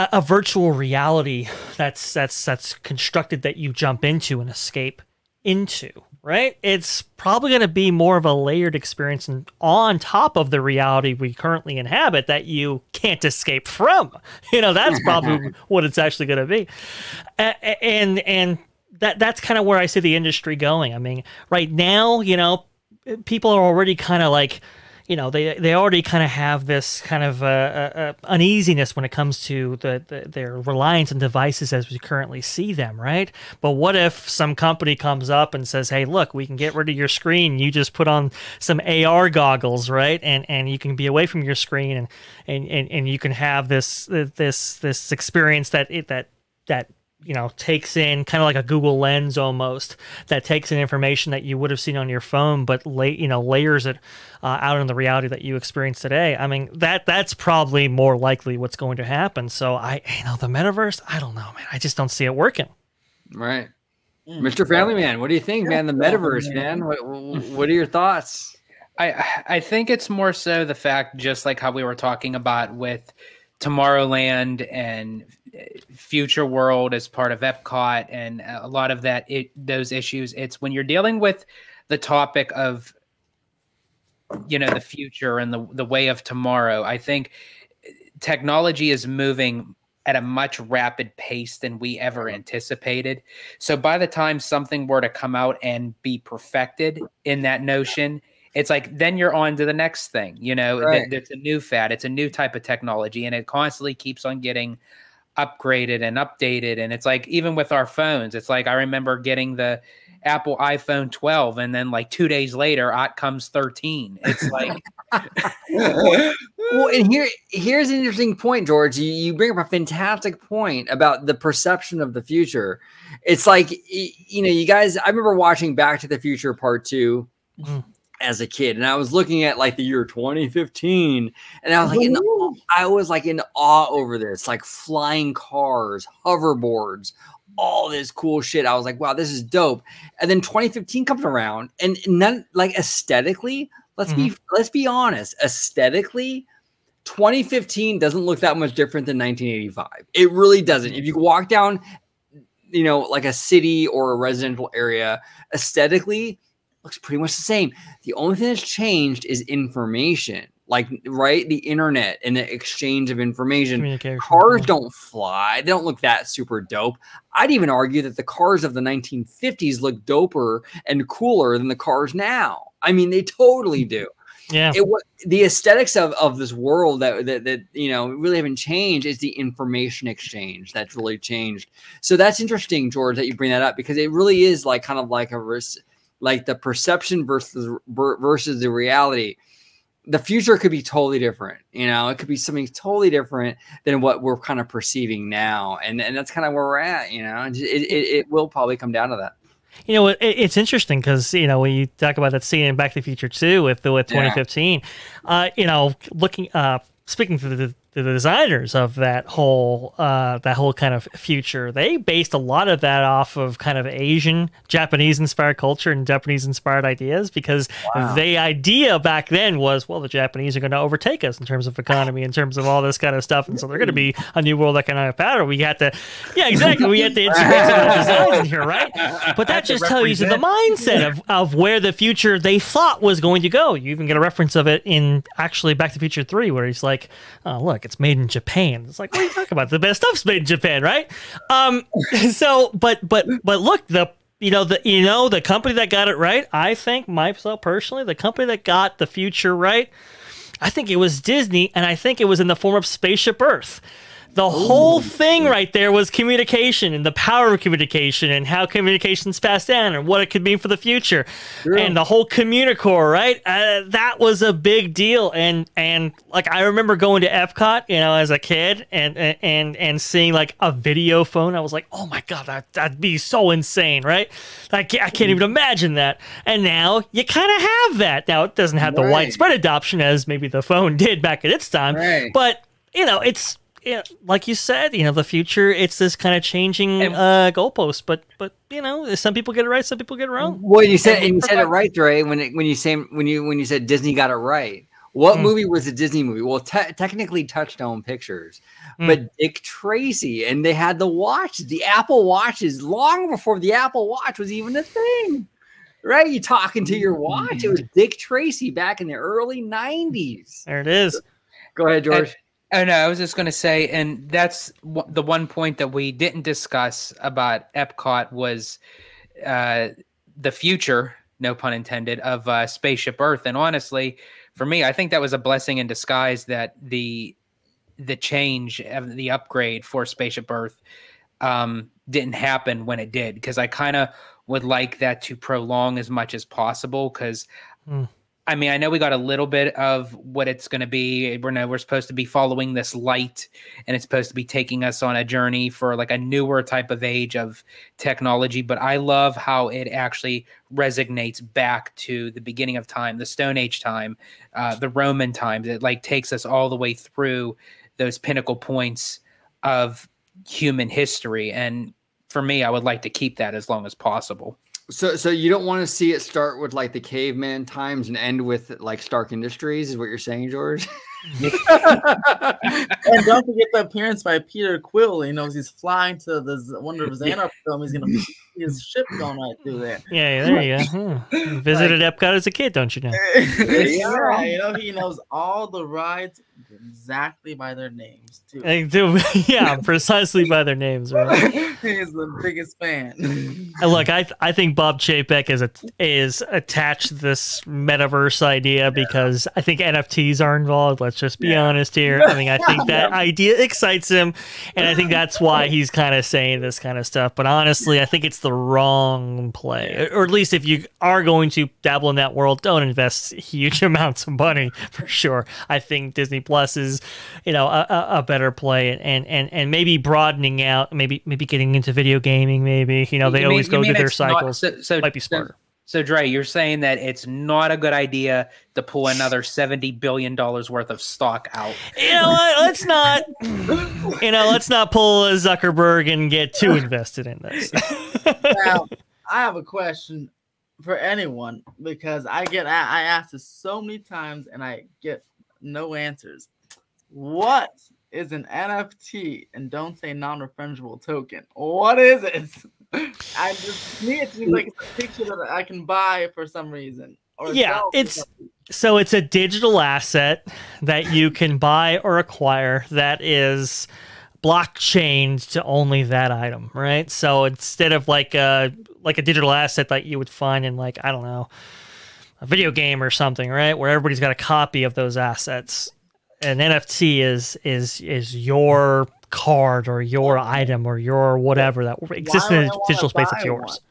a, a virtual reality that's that's that's constructed that you jump into and escape into right? It's probably going to be more of a layered experience and on top of the reality we currently inhabit that you can't escape from. You know that's probably what it's actually going to be and and that that's kind of where i see the industry going. I mean right now you know people are already kind of like you know they they already kind of have this kind of uh, uh, uh, uneasiness when it comes to the, the their reliance on devices as we currently see them, right? But what if some company comes up and says, "Hey, look, we can get rid of your screen. You just put on some AR goggles, right? And and you can be away from your screen, and and and, and you can have this this this experience that it that that you know takes in kind of like a Google Lens almost that takes in information that you would have seen on your phone, but lay you know layers it uh, out in the reality that you experience today. I mean that that's probably more likely what's going to happen. So I you know the metaverse, I don't know, man. I just don't see it working. Right. Mm. Mr. Family Man, what do you think, man? The metaverse, man. What, what are your thoughts? I I think it's more so the fact, just like how we were talking about with Tomorrowland and Future World as part of Epcot, and uh, a lot of that it, those issues. It's when you're dealing with the topic of you know the future and the the way of tomorrow. I think uh, technology is moving at a much rapid pace than we ever mm-hmm. anticipated. So by the time something were to come out and be perfected in that notion, it's like then you're on to the next thing. You know, Right. It's a new fad, it's a new type of technology, and it constantly keeps on getting upgraded and updated. And it's like even with our phones, it's like I remember getting the Apple iPhone 12, and then like two days later, out comes 13. It's like well, and here here's an interesting point, George. You, you bring up a fantastic point about the perception of the future. It's like you know, you guys. I remember watching Back to the Future Part Two Mhm. As a kid, and I was looking at like the year 2015, and I was like, awe, I was like in awe over this, like flying cars, hoverboards, all this cool shit. I was like, wow, this is dope. And then 2015 comes around, and none like aesthetically. Let's be mm-hmm. let's be honest. Aesthetically, 2015 doesn't look that much different than 1985. It really doesn't. If you walk down, you know, like a city or a residential area, aesthetically looks pretty much the same. The only thing that's changed is information, like right, the internet and the exchange of information. Cars don't fly. They don't look that super dope. I'd even argue that the cars of the 1950s look doper and cooler than the cars now. I mean, they totally mm-hmm. do Yeah. it was the aesthetics of, of this world that, that that you know really haven't changed is the information exchange that's really changed so that's interesting george that you bring that up because it really is like kind of like a ris- like the perception versus versus the reality the future could be totally different you know? It could be something totally different than what we're kind of perceiving now and and that's kind of where we're at you know? It, it, it will probably come down to that. You know, it, it's interesting because you know when you talk about that scene in Back to the Future Two with the with Yeah. 2015, uh, you know, looking uh, speaking to the, the designers of that whole uh, that whole kind of future, they based a lot of that off of kind of Asian, Japanese inspired culture and Japanese inspired ideas because the idea back then was, well, the Japanese are going to overtake us in terms of economy, in terms of all this kind of stuff, and so they're going to be a new world economic power. We had to, yeah, exactly. We had to integrate some of designs in here, right? But that just tells you the mindset of, of where the future they thought was going to go. You even get a reference of it in actually Back to Future 3, where he's like, oh, look, it's made in Japan. It's like, what are you talking about? The best stuff's made in Japan, right? Um, so, but, but, but look, the, you know, the, you know, the company that got it right, I think myself personally, the company that got the future right, I think it was Disney, and I think it was in the form of Spaceship Earth. The whole thing right there was communication and the power of communication and how communication's passed down and what it could mean for the future. And the whole Communicore, right? Uh, that was a big deal. And and like I remember going to Epcot, you know, as a kid and and and seeing like a video phone. I was like, oh my god, that, that'd be so insane, right? I can't, I can't even imagine that. And now you kind of have that. Now it doesn't have the widespread adoption as maybe the phone did back at its time, Right. but you know, it's yeah, like you said, you know, the future. It's this kind of changing And- uh, goalpost, but but you know, some people get it right, some people get it wrong. Well, you said And and you said it right, Dre. When it, when you say when you when you said Disney got it right. What Mm. movie was a Disney movie? Well, te- technically Touchstone Pictures, Mm. but Dick Tracy, and they had the watch, the Apple watches, long before the Apple Watch was even a thing. Right? You talking to your watch? It was Dick Tracy back in the early '90s. There it is. Go ahead, George. Oh no, I was just going to say, and that's w- the one point that we didn't discuss about Epcot was uh, the future, no pun intended, of uh, Spaceship Earth. And honestly, for me, I think that was a blessing in disguise that the the change of the upgrade for Spaceship Earth um, didn't happen when it did, because I kind of would like that to prolong as much as possible. Because Hmm. I mean, I know we got a little bit of what it's going to be. We're know we're supposed to be following this light, and it's supposed to be taking us on a journey for like a newer type of age of technology. But I love how it actually resonates back to the beginning of time, the Stone Age time, uh, the Roman times. It like takes us all the way through those pinnacle points of human history. And for me, I would like to keep that as long as possible. So, so you don't want to see it start with like the caveman times and end with like Stark Industries, is what you're saying, George? And don't forget the appearance by Peter Quill. You know, he's flying to the Z- Wonder of Xandar film, he's gonna see his ship going right through there. Yeah, there you go. Hmm. You Visited Epcot as a kid, don't you know? yeah, you know, he knows all the rides exactly by their names too. They do- yeah, precisely by their names, right? He's the biggest fan. And look, I I think Bob Chapek is a, is attached to this metaverse idea because I think NFTs are involved. Let's just be honest here. I mean, I think that idea excites him, and I think that's why he's kind of saying this kind of stuff. But honestly, I think it's the wrong play, or at least if you are going to dabble in that world, don't invest huge amounts of money for sure. I think Disney Plus is, you know, a, a- better play, and and and maybe broadening out, maybe maybe getting into video gaming. Maybe you know they You always you go mean through their it's not- cycles. so, so Might be smarter. So, Dre, you're saying that it's not a good idea to pull another seventy billion dollars worth of stock out. you know what? Let's not, you know, let's not pull a Zuckerberg and get too invested in this. now, I have a question for anyone because I get I asked this so many times and I get no answers. What is an NFT? And don't say non-refundable token. What is it? I just to me it seems like it's a picture that I can buy for some reason. Or Yeah, it's- So it's a digital asset that you can buy or acquire that is blockchained to only that item, right? So instead of like a like a digital asset that you would find in like I don't know a video game or something, right, where everybody's got a copy of those assets. An NFT is is is your card or your item or your whatever that exists in the digital space that's yours. one?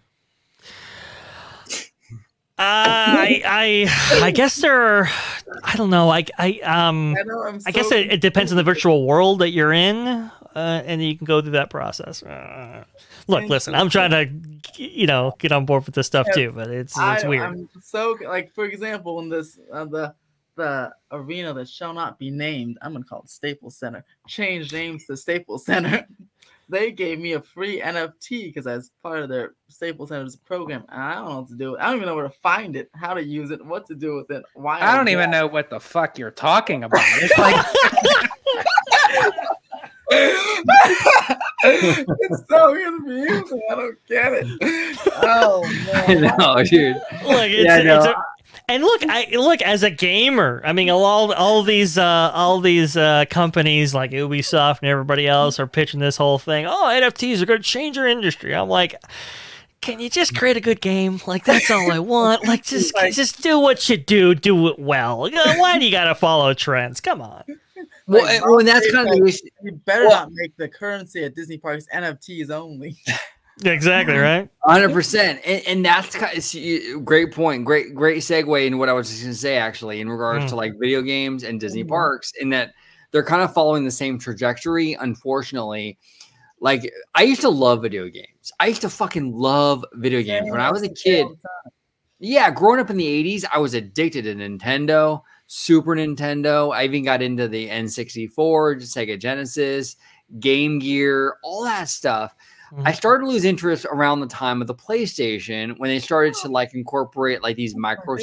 Uh, I I I guess there are I don't know I I um I know I'm I guess it, it depends on the virtual world that you're in, uh, and you can go through that process. Uh, look, listen, I'm trying to, you know, get on board with this stuff too, but it's it's I, weird. I'm so like for example, in this uh, the the arena that shall not be named, I'm gonna call it Staples Center. Changed names to Staples Center. they gave me a free NFT because I was part of their Staples Center's program, and I don't know what to do. with it. I don't even know where to find it, how to use it, what to do with it. Why? I don't even know what the fuck you're talking about. It's like it's so confusing. I don't get it. Oh I man. know, dude. Look, it's, Yeah, I know. it's a, and look, I look as a gamer. I mean, all all these uh, all these uh, companies like Ubisoft and everybody else are pitching this whole thing. Oh, NFTs are going to change your industry. I'm like. Can you just create a good game? Like that's all I want. Like just Like- just do what you do, do it well. Why do you gotta follow trends? Come on. Well, Like, and- well, and that's kind of the issue. You better Well- not make the currency at Disney parks NFTs only. Exactly right. Hundred percent, and and that's kind of, great point. Great, great segue into what I was just going to say actually in regards Mm. to like video games and Disney Mhm. parks, in that they're kind of following the same trajectory. Unfortunately, like I used to love video games. I used to fucking love video games when I was a kid. Yeah, growing up in the 80s, I was addicted to Nintendo, Super Nintendo. I even got into the N64, Sega Genesis, Game Gear, all that stuff. I Mhm. started to lose interest around the time of the PlayStation when they started to like incorporate like these micro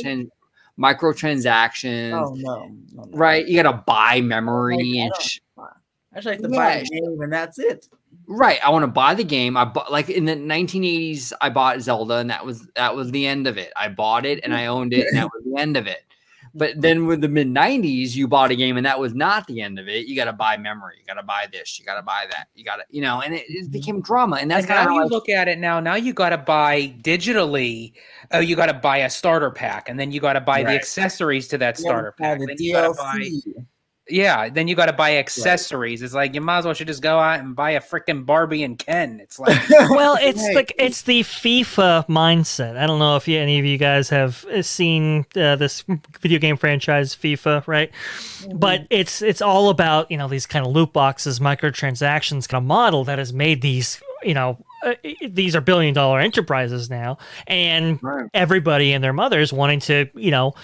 microtransactions. Oh no, no, no. Right, you got to buy memory Like, I and sh- I just like to buy Yeah. a game and that's it. right. I want to buy the game. I bought like in the 1980s. I bought Zelda, and that was that was the end of it. I bought it and I owned it, and that was the end of it. But then with the mid 90s, you bought a game, and that was not the end of it. You got to buy memory. You got to buy this. You got to buy that. You got to, you know, and it, it became drama. And that's and kind of now how you I look at it now. Now you got to buy digitally. Oh, you got to buy a starter pack, and then you got to buy the accessories to that starter pack. the Then you got to buy, DLC. Yeah, then you got to buy accessories. It's like you might as well should just go out and buy a freaking Barbie and Ken. It's like well, it's Hey. like it's the FIFA mindset. I don't know if you, any of you guys have uh, seen uh, this video game franchise FIFA, right? But it's it's all about you know these kind of loot boxes, microtransactions kind of model that has made these you know uh, these are billion dollar enterprises now, and Right. everybody and their mothers wanting to you know.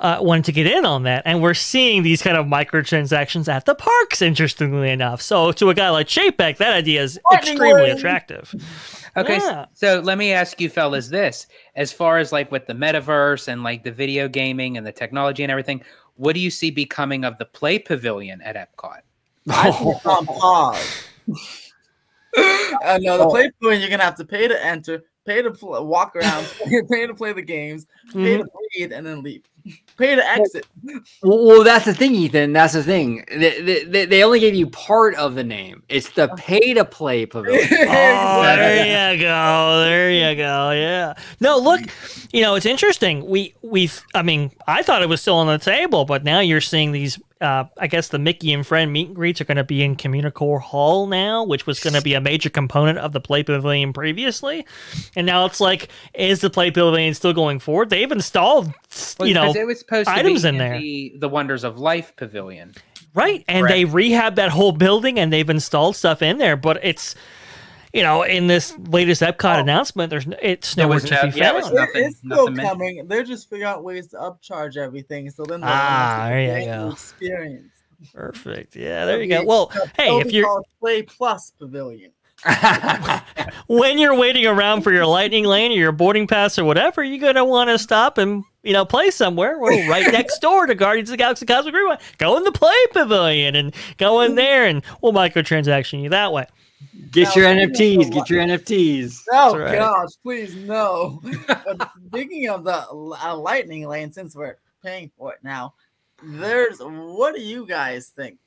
Uh, wanting to get in on that, and we're seeing these kind of microtransactions at the parks. Interestingly enough, so to a guy like Chapek, that idea is extremely Anyway. attractive. Okay, Yeah. so let me ask you fellas this. As far as like with the metaverse and like the video gaming and the technology and everything, what do you see becoming of the play pavilion at Epcot? I think it's on pause. Uh, no, the Oh. play point you're gonna have to pay to enter, pay to pl- walk around, pay to play the games, pay to read, and then leave. Pay to exit. Well, well, that's the thing, Ethan. That's the thing. They, they, they only gave you part of the name. It's the pay to play pavilion. Oh, there you go. There you go. Yeah. No, look, you know, it's interesting. We we've I mean, I thought it was still on the table, but now you're seeing these uh, I guess the Mickey and Friend meet and greets are going to be in Communicore Hall now, which was going to be a major component of the Play Pavilion previously. And now it's like, is the Play Pavilion still going forward? They've installed, Well, you know, it was supposed items to be in there. The, the Wonders of Life Pavilion. Right. And they rehab that whole building and they've installed stuff in there, but it's you know, in this latest Epcot announcement, there's n- it's There nowhere was to be yeah, it found. was nothing- it's still nothing mentioned. coming. They're just figuring out ways to upcharge everything. So then, they'll Ah, there you go. Experience. Perfect. Yeah, there you go. Well, hey, if you're called Play Plus Pavilion. when you're waiting around for your lightning lane or your boarding pass or whatever, you're gonna want to stop and you know play somewhere. Well, right next door to Guardians of the Galaxy Cosmic Rewind. Go in the play pavilion and go in there, and we'll microtransaction you that way. Get your NFTs. Get your NFTs. Oh right. gosh, please no. but speaking of the uh, lightning lane, since we're paying for it now, there's what do you guys think?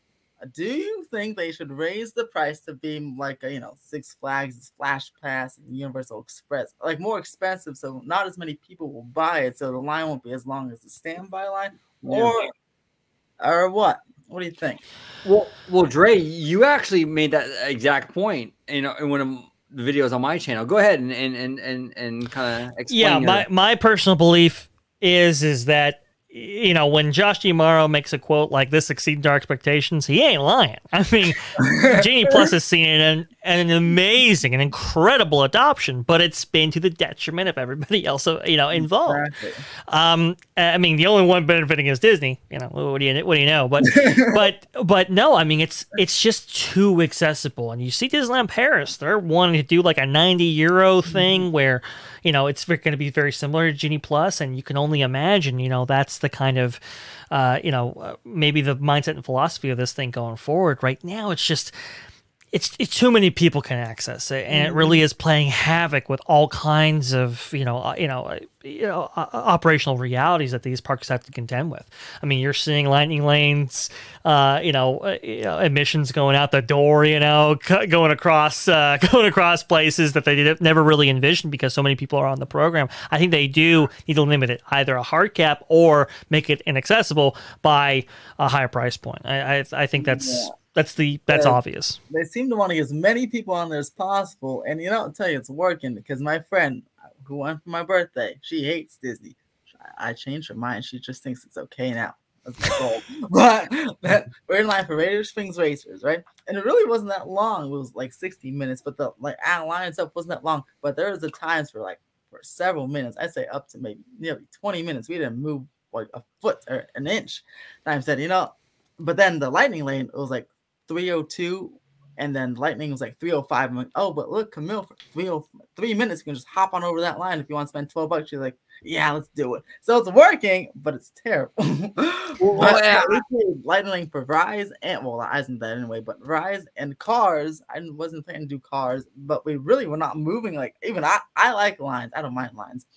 Do you think they should raise the price to be like a, you know Six Flags, Flash Pass, and Universal Express, like more expensive, so not as many people will buy it, so the line won't be as long as the standby line, or or what? What do you think? Well, well, Dre, you actually made that exact point. You know, in one of the videos on my channel. Go ahead and and and and, and kind of explain. Yeah, your- my my personal belief is is that you know when Josh D'Amaro makes a quote like this exceeded our expectations, he ain't lying. I mean, Genie Plus has seen an an amazing and incredible adoption, but it's been to the detriment of everybody else, uh, you know, involved. Exactly. Um, I mean, the only one benefiting is Disney. You know, what do you what do you know? But but but no, I mean, it's it's just too accessible. And you see Disneyland Paris, they're wanting to do like a ninety euro thing where you know it's going to be very similar to Genie Plus, and you can only imagine, you know, that's the kind of uh, you know uh, maybe the mindset and philosophy of this thing going forward. Right now, it's just it's, it's too many people can access it, and it really is playing havoc with all kinds of you know uh, you know uh, you know uh, operational realities that these parks have to contend with. I mean, you're seeing lightning lanes, uh, you know, uh, you know, emissions going out the door, you know, going across uh, going across places that they never really envisioned because so many people are on the program. I think they do need to limit it either a hard cap or make it inaccessible by a higher price point. I I, I think that's. That's the that's obvious. they seem to want to get as many people on there as possible. And you know, I'll tell you, it's working because my friend who went for my birthday, she hates Disney. I I changed her mind. She just thinks it's okay now. That's my goal. but that, we're in line for Radiator Springs Racers, right? And it really wasn't that long. It was like 60 minutes, but the like ah, line itself wasn't that long. But there was the times for like for several minutes. I'd say up to maybe nearly 20 minutes. We didn't move like a foot or an inch. And I said, you know, but then the lightning lane, it was like 302 and then lightning was like 305 i'm like oh but look camille for 303 minutes you can just hop on over that line if you want to spend 12 bucks. She's like yeah let's do it. So it's working but it's terrible. But yeah. lightning for rise and well i isn't that anyway but rise and cars i wasn't planning to do cars but we really were not moving like even i i like lines i don't mind lines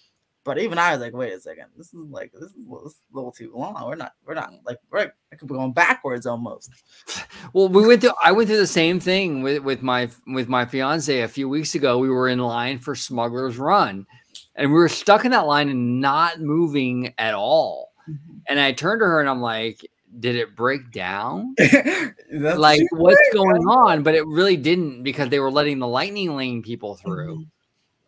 but even I was like, wait a second, this is like this is, a little- this is a little too long. We're not, we're not like we're I could be going backwards almost. Well, we went through. I went through the same thing with with my with my fiance a few weeks ago. We were in line for Smuggler's Run, and we were stuck in that line and not moving at all. Mm-hmm. And I turned to her and I'm like, "Did it break down? Like, what's going on?" But it really didn't because they were letting the lightning lane people through. Mm-hmm.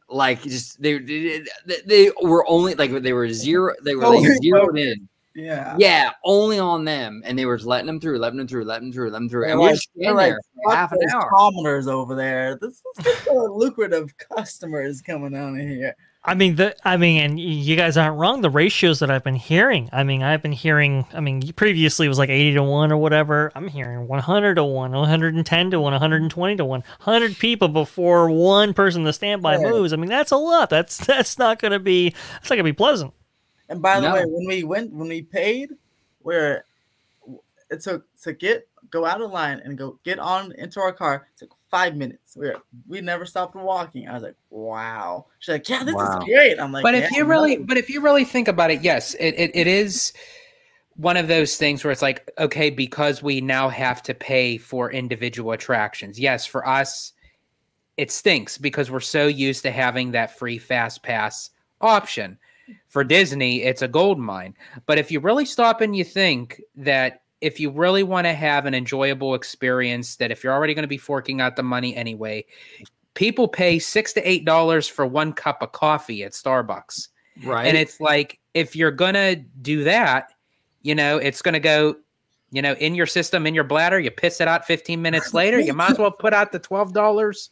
Like, just they they, they were only like they were zero. They were like zeroed in. Yeah. Yeah, only on them, and they were just letting them through, letting them through, letting them through, letting them through, and we're like- standing like, there half an hour. Commoners over there. This is lucrative customers coming down here. I mean, the I mean, and you guys aren't wrong. The ratios that I've been hearing. I mean, I've been hearing. I mean, previously it was like eighty to one or whatever. I'm hearing one hundred to one, one hundred and ten to one, one hundred and twenty to one. Hundred people before one person the standby Yeah. moves. I mean, that's a lot. That's that's not going to be. That's not going to be pleasant. And by the No. way, when we went, when we paid, where it took to get go out of line and go get on into our car took five minutes. We we never stopped walking. I was like, wow. She's like, yeah, this Wow. is great. I'm like, but if "Yeah, you really no." but if you really think about it yes it, it, it is one of those things where it's like okay because we now have to pay for individual attractions yes for us it stinks because we're so used to having that free fast pass option for disney it's a gold mine but if you really stop and you think that if you really want to have an enjoyable experience, that if you're already going to be forking out the money anyway, people pay six to eight dollars for one cup of coffee at Starbucks. Right. And it's like if you're gonna do that, you know, it's gonna go, you know, in your system, in your bladder, you piss it out 15 minutes later. You might as well put out the twelve dollars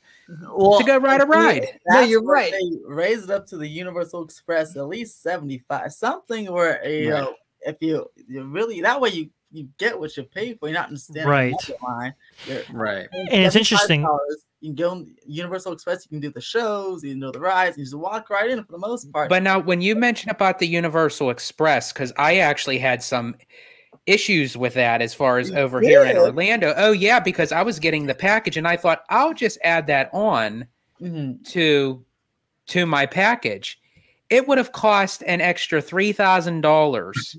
well, to go ride a ride. No, you're right. They raise it up to the Universal Express at least seventy five, something where you Right. know if you you really that way you you get what you pay for. You're not in standing Right. market line. You're- right. And it's interesting- $75, You can go on Universal Express. You can do the shows. You can do the rides. You just walk right in for the most part. But now, when you mentioned about the Universal Express, because I actually had some issues with that as far as You over here in? Orlando. Oh, yeah, because I was getting the package and I thought I'll just add that on Mhm. to to my package. It would have cost an extra three thousand dollars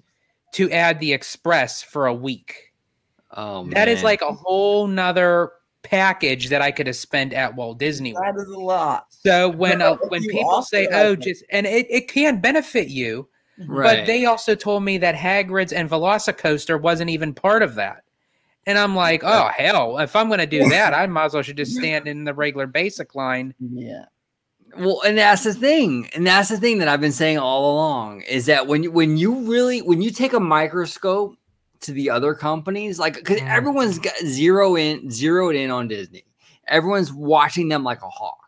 to add the express for a week. Oh, That is man. like a whole nother package that I could have spent at Walt Disney World. that is a lot. So when uh, when people say, like "Oh, it- just," and it, it can benefit you, right. but they also told me that Hagrid's and Velocicoaster wasn't even part of that. And I'm like, oh hell! If I'm going to do that, I might as well should just stand in the regular basic line. Yeah. Well, and that's the thing, and that's the thing that I've been saying all along is that when you when you really when you take a microscope to the other companies, like because Mm. everyone's got zero in zeroed in on Disney, everyone's watching them like a hawk.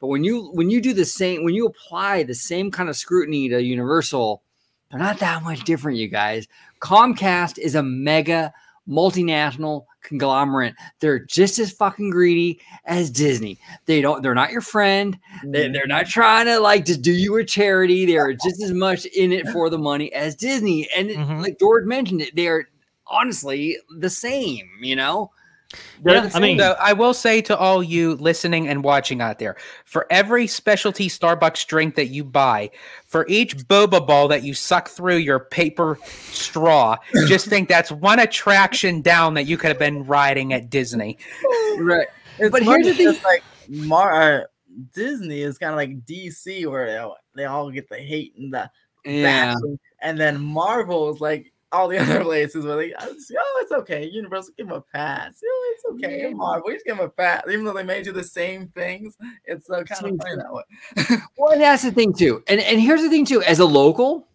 But when you when you do the same when you apply the same kind of scrutiny to Universal, they're not that much different, you guys. Comcast is a mega multinational conglomerate. They're just as fucking greedy as Disney. They don't. They're not your friend. They, they're not trying to like just do you a charity. They're just as much in it for the money as Disney. And Mhm. like George mentioned it, they're honestly the same. You know. They're Yeah, I mean- So I will say to all you listening and watching out there, for every specialty Starbucks drink that you buy, for each boba ball that you suck through your paper straw, just think that's one attraction down that you could have been riding at Disney. right. It's But here's the thing- like Mar uh, Disney is kind of like DC, where they all, they all get the hate and the Yeah. bashing, and then Marvel is like all the other places where they, oh, it's okay, Universal, give them a pass. Oh, it's okay, Yeah. Marvel, we just give them a pass, even though they made you the same things. It's uh, kind Same of funny that way. Well, and that's the thing too. And and here's the thing too. As a local,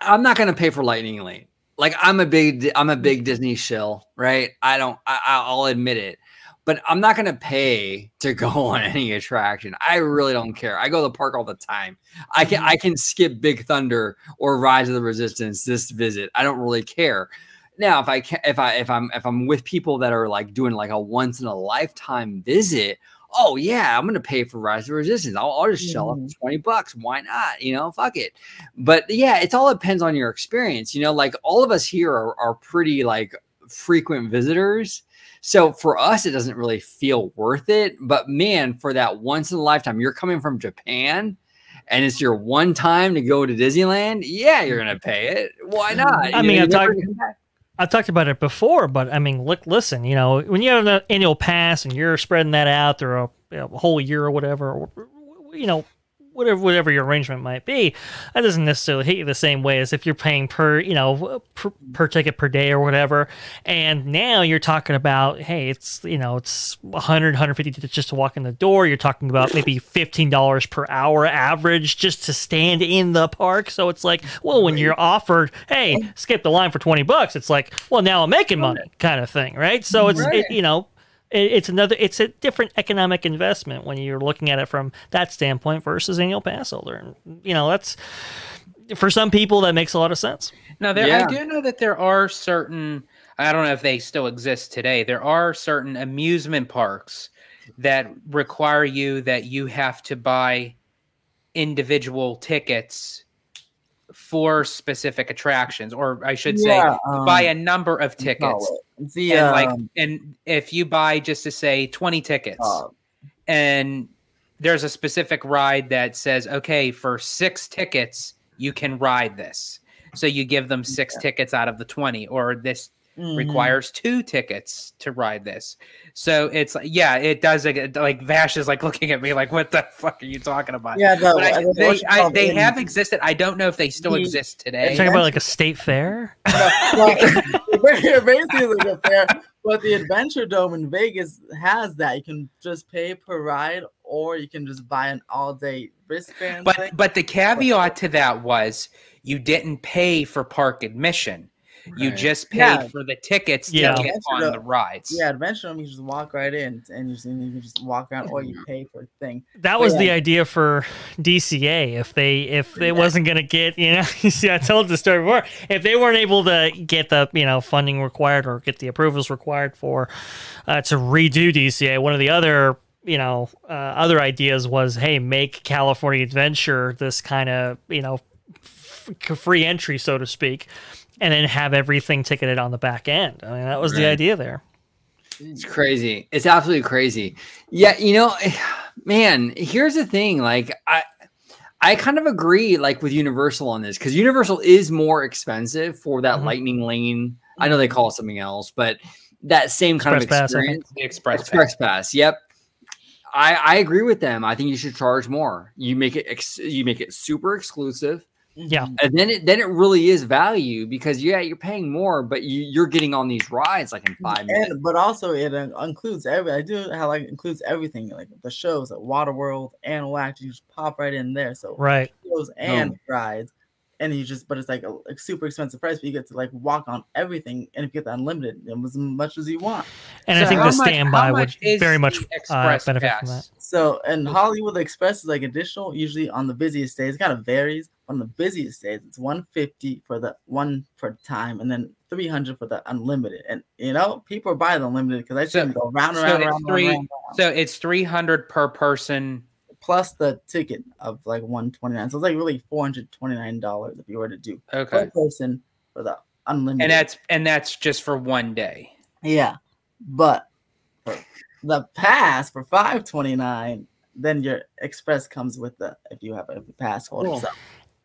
I'm not gonna pay for Lightning Lane. Like I'm a big I'm a big Disney shill, right? I don't. I, I'll admit it. But I'm not gonna pay to go on any attraction. I really don't care. I go to the park all the time. I can I can skip Big Thunder or Rise of the Resistance this visit. I don't really care. Now, if I can, if I if I'm if I'm with people that are like doing like a once in a lifetime visit, oh yeah, I'm gonna pay for Rise of the Resistance. I'll, I'll just shell up Mhm. 20 bucks. Why not? You know, fuck it. But yeah, it's all depends on your experience. You know, like all of us here are, are pretty like frequent visitors. So for us, it doesn't really feel worth it. But man, for that once in a lifetime, you're coming from Japan and it's your one time to go to Disneyland. Yeah, you're gonna pay it. Why not? I You mean, I've talked- I've talked about it before, but I mean, look, listen, you know, when you have an annual pass and you're spreading that out through a, a whole year or whatever, or, you know, whatever whatever your arrangement might be, that doesn't necessarily hit you the same way as if you're paying per, you know, per, per ticket per day or whatever. And now you're talking about, hey, it's you know, it's 100, 150 just to walk in the door. You're talking about maybe fifteen dollars per hour average just to stand in the park. So it's like, well, when you're offered, hey, skip the line for twenty bucks, it's like, well, now I'm making money, kind of thing, right? So it's Right. it, you know. It- It's another. It's a different economic investment when you're looking at it from that standpoint versus annual pass holder, and you know that's for some people that makes a lot of sense. Now, there Yeah. I do know that there are certain. I don't know if they still exist today. There are certain amusement parks that require you that you have to buy individual tickets for specific attractions, or I should say, Yeah, buy um, a number of what do you call tickets. The and like, um, and if you buy just to say twenty tickets, uh, and there's a specific ride that says, okay, for six tickets, you can ride this. So you give them six tickets out of the 20, or this mhm. requires two tickets to ride this. So it's like, yeah, it does. Like, like Vash is like looking at me like, what the fuck are you talking about? Yeah, the, But I, the- they, I, they have existed. I don't know if they still The- exist You're today. talking about like a state fair. well, basically like a fair. But the Adventure Dome in Vegas has that. You can just pay per ride, or you can just buy an all-day wristband. But thing. but the caveat to that was you didn't pay for park admission. You just paid Yeah. for the tickets to Yeah. get Adventure on Dome- the rides. yeah, Adventure Dome, you just walk right in, and you, just, and you can just walk around, or you pay for a thing. That was Yeah. the idea for DCA. If they if it wasn't gonna get you know, you see, I told the story before. If they weren't able to get the you know funding required or get the approvals required for uh, to redo DCA, one of the other you know uh, other ideas was, hey, make California Adventure this kind of you know f- free entry, so to speak, and then have everything ticketed on the back end. I mean, that was the idea there. It's crazy. It's absolutely crazy. Yeah, you know, man, here's the thing. Like I I kind of agree like with Universal on this because Universal is more expensive for that Mhm. lightning lane. I know they call it something else, but that same kind Express of Pass, experience. The Express, Express Pass. Yep. I, I agree with them. I think you should charge more. You make it ex- you make it super exclusive, Yeah. and then it then it really is value because yeah you're paying more, but you, you're getting on these rides like in five minutes. And but also it uh, includes every. I do how like includes everything like the shows at Waterworld and Wax. You just pop right in there. So Right. shows and rides, and you just but it's like a, like super expensive price. But you get to like walk on everything, and if you get the unlimited, as much as you want. And So I think the much- standby how would is very the much uh, Express benefit from that. So and Hollywood Express is like additional, usually on the busiest days. It kind of varies. On the busiest days, it's 150 for the one per time, and then 300 for the unlimited. And you know, people are buying the unlimited because I see So- go round and so round, it's round, three- round, round. So it's three hundred per person. plus the ticket of like 129. So it's like really 429 dollars if you were to do Okay, per person for the unlimited. and that's and that's just for one day. yeah, but for the pass for 529, then your express comes with the if you have a pass holder. Cool. So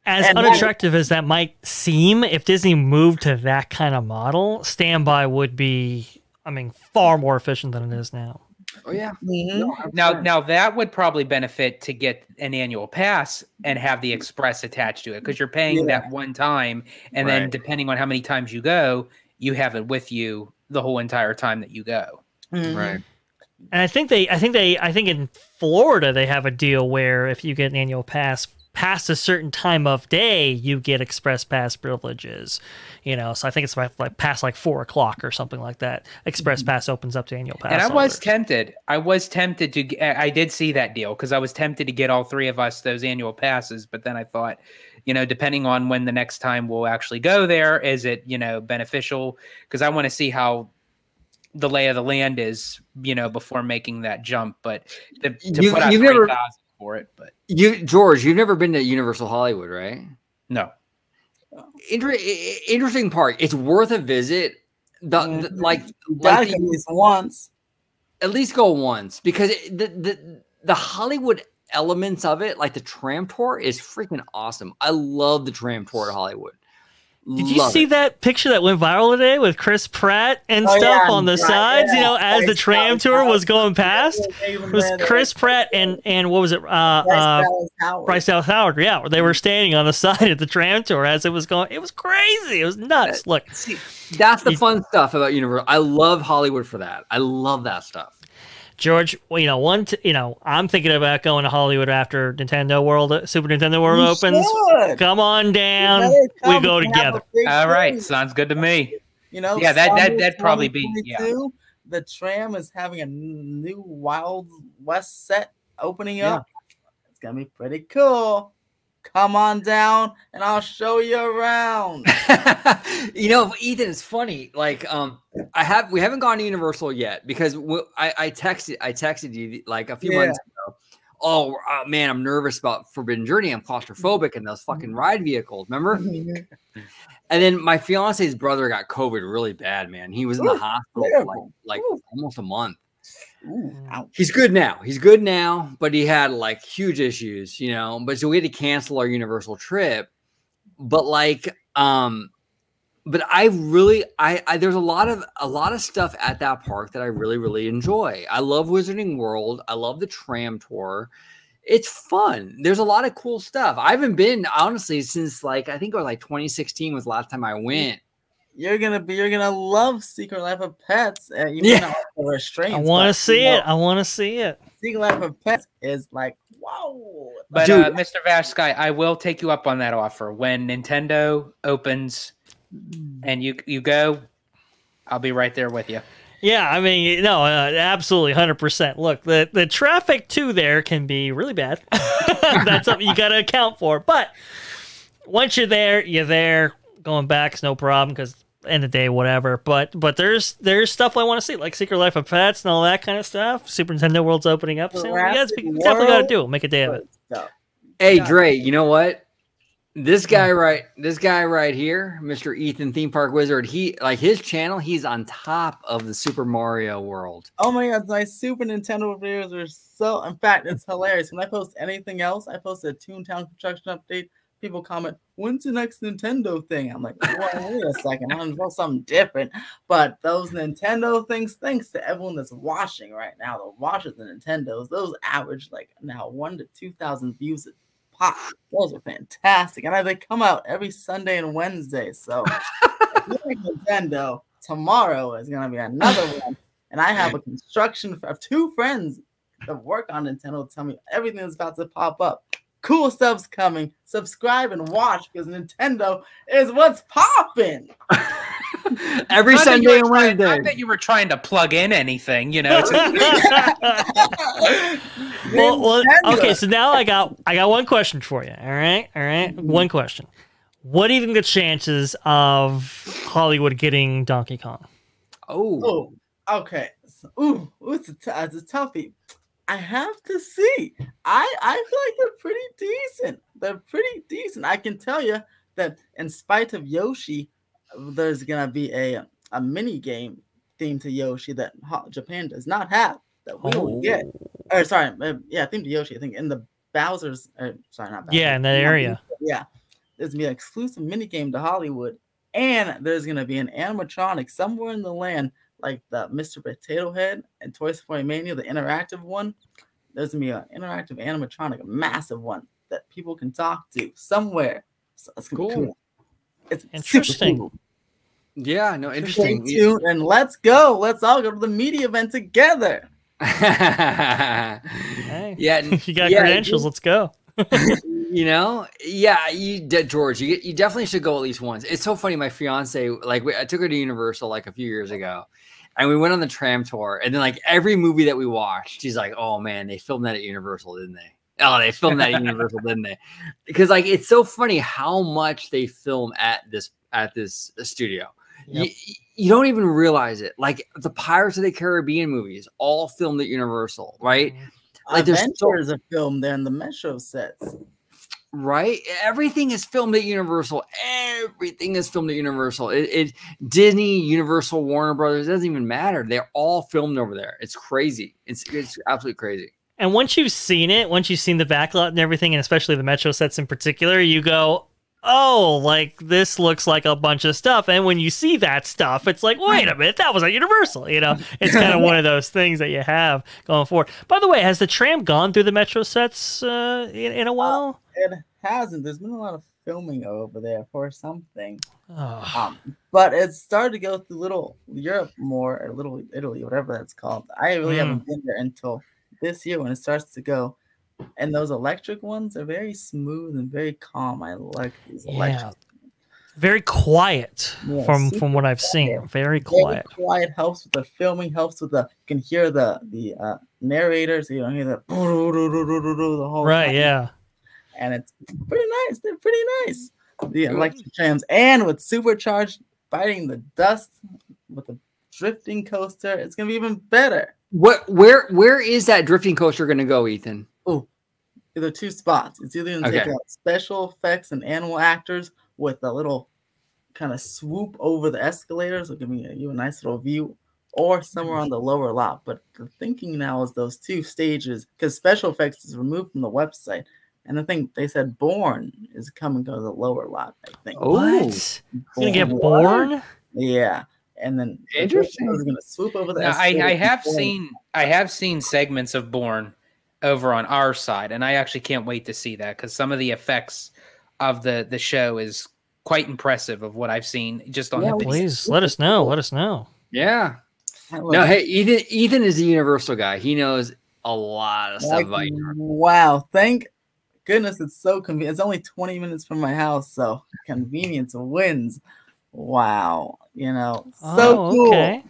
As And that- unattractive as that might seem, if Disney moved to that kind of model, standby would be, I mean, far more efficient than it is now. Oh yeah. Mhm. Now, now that would probably benefit to get an annual pass and have the express attached to it because you're paying Yeah. that one time, and then depending on how many times you go, you have it with you the whole entire time that you go. Mhm. Right. And I think they, I think they, I think in Florida they have a deal where if you get an annual pass past a certain time of day, you get express pass privileges. You know, so I think it's like, like past like four o'clock or something like that. Express mm-hmm. pass opens up to annual pass. and I was holders. tempted. I was tempted to. I did see that deal because I was tempted to get all three of us those annual passes, but then I thought, you know, depending on when the next time we'll actually go there, is it you know beneficial? Because I want to see how the lay of the land is, you know, before making that jump. But the, to You- put out you've three never- thousand for it, but You George, you've never been to Universal Hollywood, right? no. Inter- interesting park. It's worth a visit. The, the- Mhm. like, Gotta like the- at least once. at least go once because it, the, the the Hollywood elements of it, like the tram tour, is freaking awesome. I love the tram tour at Hollywood. Did you Love see it. that picture that went viral today with Chris Pratt and Oh, stuff yeah, on the right, sides? You know, as the tram tour was going past. It was Chris Pratt and and what was it? Uh, Bryce uh, Dallas Howard. Bryce Dallas Howard. Yeah, they were standing on the side of the tram tour as it was going. It was crazy. It was nuts. Look, See, that's the fun stuff about Universal. I love Hollywood for that. I love that stuff. George. You know, one. T- you know, I'm thinking about going to Hollywood after Nintendo World, uh, Super Nintendo World You opens. should. Come on down. better We go together. All right, thing. sounds good to me. You know, Yeah, that- that- that'd probably be- yeah. The tram is having a new Wild West set opening Yeah. up. It's gonna be pretty cool. Come on down, and I'll show you around. you know, Ethan, it's funny. Like, um, I have we haven't gone to Universal yet because I I texted I texted you like a few Yeah. months ago. Oh uh, man, I'm nervous about Forbidden Journey. I'm claustrophobic in those fucking ride vehicles. Remember? And then my fiance's brother got COVID really bad, man. He was in the Ooh, hospital for like, like Ooh. almost a month. Ooh. He's good now. He's good now, but he had like huge issues, you know. But so we had to cancel our Universal trip. But like, um, but I really, I, I there's a lot of a lot of stuff at that park that I really, really enjoy. I love Wizarding World. I love the tram tour. It's fun. There's a lot of cool stuff. I haven't been honestly since like I think it was like 2016 was the last time I went. You're gonna be you're gonna love Secret Life of Pets. Uh, you Yeah. may not like the restraints. I want to see you know, it. I want to see it. Secret Life of Pets is like whoa. But Dude. uh, Mr. Vashkai, I will take you up on that offer when Nintendo opens and you you go. I'll be right there with you. Yeah, I mean, no, uh, absolutely, hundred percent. Look, the the traffic to there can be really bad. That's something you got to account for. But once you're there, you're there. Going back's no problem because end of the day, whatever. But but there's there's stuff I want to see, like Secret Life of Pets and all that kind of stuff. Super Nintendo World's opening up soon. You guys we definitely got to do it. Make a day of it. Hey Yeah. Dre, you know what? This guy right, this guy right here, Mr. Ethan Theme Park Wizard, he like his channel, he's on top of the Super Mario world. oh my god, my Super Nintendo videos are so. In fact, it's hilarious. When I post anything else, I post a Toontown construction update. People comment, "When's the next Nintendo thing?" I'm like, well, "Wait a second, I'm post something different." But those Nintendo things, thanks to everyone that's watching right now, the watchers the Nintendos, those average like now one to two thousand views a pop. Those are fantastic, and I, they come out every Sunday and Wednesday. So, like Nintendo, tomorrow is gonna be another one. And I have a construction of two friends that work on Nintendo tell me everything that's about to pop up. Cool stuff's coming. Subscribe and watch because Nintendo is what's popping. Every Not Sunday and trying- Not Wednesday. you were trying to plug in anything, you know. It's well, well, okay, so now I got I got one question for you. All right, all right, mm-hmm. one question. What do you think the chances of Hollywood getting Donkey Kong? Oh, Oh, okay. So, ooh, ooh, it's a, t- it's a toughie. I have to see. I I feel like they're pretty decent. They're pretty decent. I can tell you that in spite of Yoshi, there's gonna be a a mini game themed to Yoshi that Japan does not have that we will get. Or sorry, uh, yeah, themed to Yoshi. I think in the Bowser's. Or, sorry, not Bowser. Yeah, in that area. Yeah, there's gonna be an exclusive mini game to Hollywood, and there's gonna be an animatronic somewhere in the land, like the Mr. Potato Head and Toy Story Mania, the interactive one. There's gonna be an interactive animatronic, a massive one that people can talk to somewhere. So it's gonna be Cool. cool. It's Interesting. cool. yeah, no, Stay interesting. tuned and let's go. Let's all go to the media event together. Hey, yeah, you got yeah, credentials. Let's go. you know yeah you de- george you, you definitely should go at least once it's so funny my fiance like we, i took her to universal like a few years ago and we went on the tram tour and then like every movie that we watched she's like oh man they filmed that at universal didn't they? Oh they filmed that at universal didn't they? Because like it's so funny how much they film at this at this studio. Yep. you, you don't even realize it. Like the pirates of the caribbean movies all filmed at universal right? Mm-hmm. Like, there's so- Avengers are filmed there in the Metro sets. Right? Everything is filmed at Universal. Everything is filmed at Universal. It, it Disney, Universal, Warner Brothers doesn't even matter. They're all filmed over there. It's crazy. It's it's absolutely crazy. And once you've seen it, once you've seen the backlot and everything, and especially the Metro sets in particular, you go, "Oh, like this looks like a bunch of stuff." And when you see that stuff, it's like, "Wait a minute, that was at Universal." You know, it's kind of one of those things that you have going forward. By the way, has the tram gone through the Metro sets uh, in, in a while? It hasn't. There's been a lot of filming over there for something. Oh, Um, but it started to go through little Europe more, or little Italy, whatever that's called. I really Mm. haven't been there until this year when it starts to go. And those electric ones are very smooth and very calm. I like these electric. very quiet Yeah, from from what I've seen. quiet. Very Very quiet. quiet helps with the filming, helps with the you can hear the the uh, narrators, you don't hear the the whole Right? time. Yeah. and it's pretty nice. They're pretty nice. The electric trams and with supercharged biting the dust with the drifting coaster, it's gonna be even better. What where where is that drifting coaster gonna go, Ethan? There are two spots. It's either gonna take out special effects and animal actors with a little kind of swoop over the escalators, will give me a, you a nice little view, or somewhere mm-hmm. on the lower lot. But the thinking now is those two stages because special effects is removed from the website. And I think they said Bourne is coming to the lower lot. I think. Oh, What? It's gonna get Bourne. Bourne. Yeah, and then the Interesting. Is going to swoop over the. Now, I, I have before- seen I have seen segments of Bourne over on our side, and I actually can't wait to see that because some of the effects of the the show is quite impressive of what I've seen just on Yeah, the video. Please let us know. Let us know. Yeah. No, hey, Ethan. Ethan is a universal guy. He knows a lot of stuff Like, about wow, thank goodness it's so convenient. It's only 20 minutes from my house, so convenience wins. Wow, you know, so oh, cool. okay.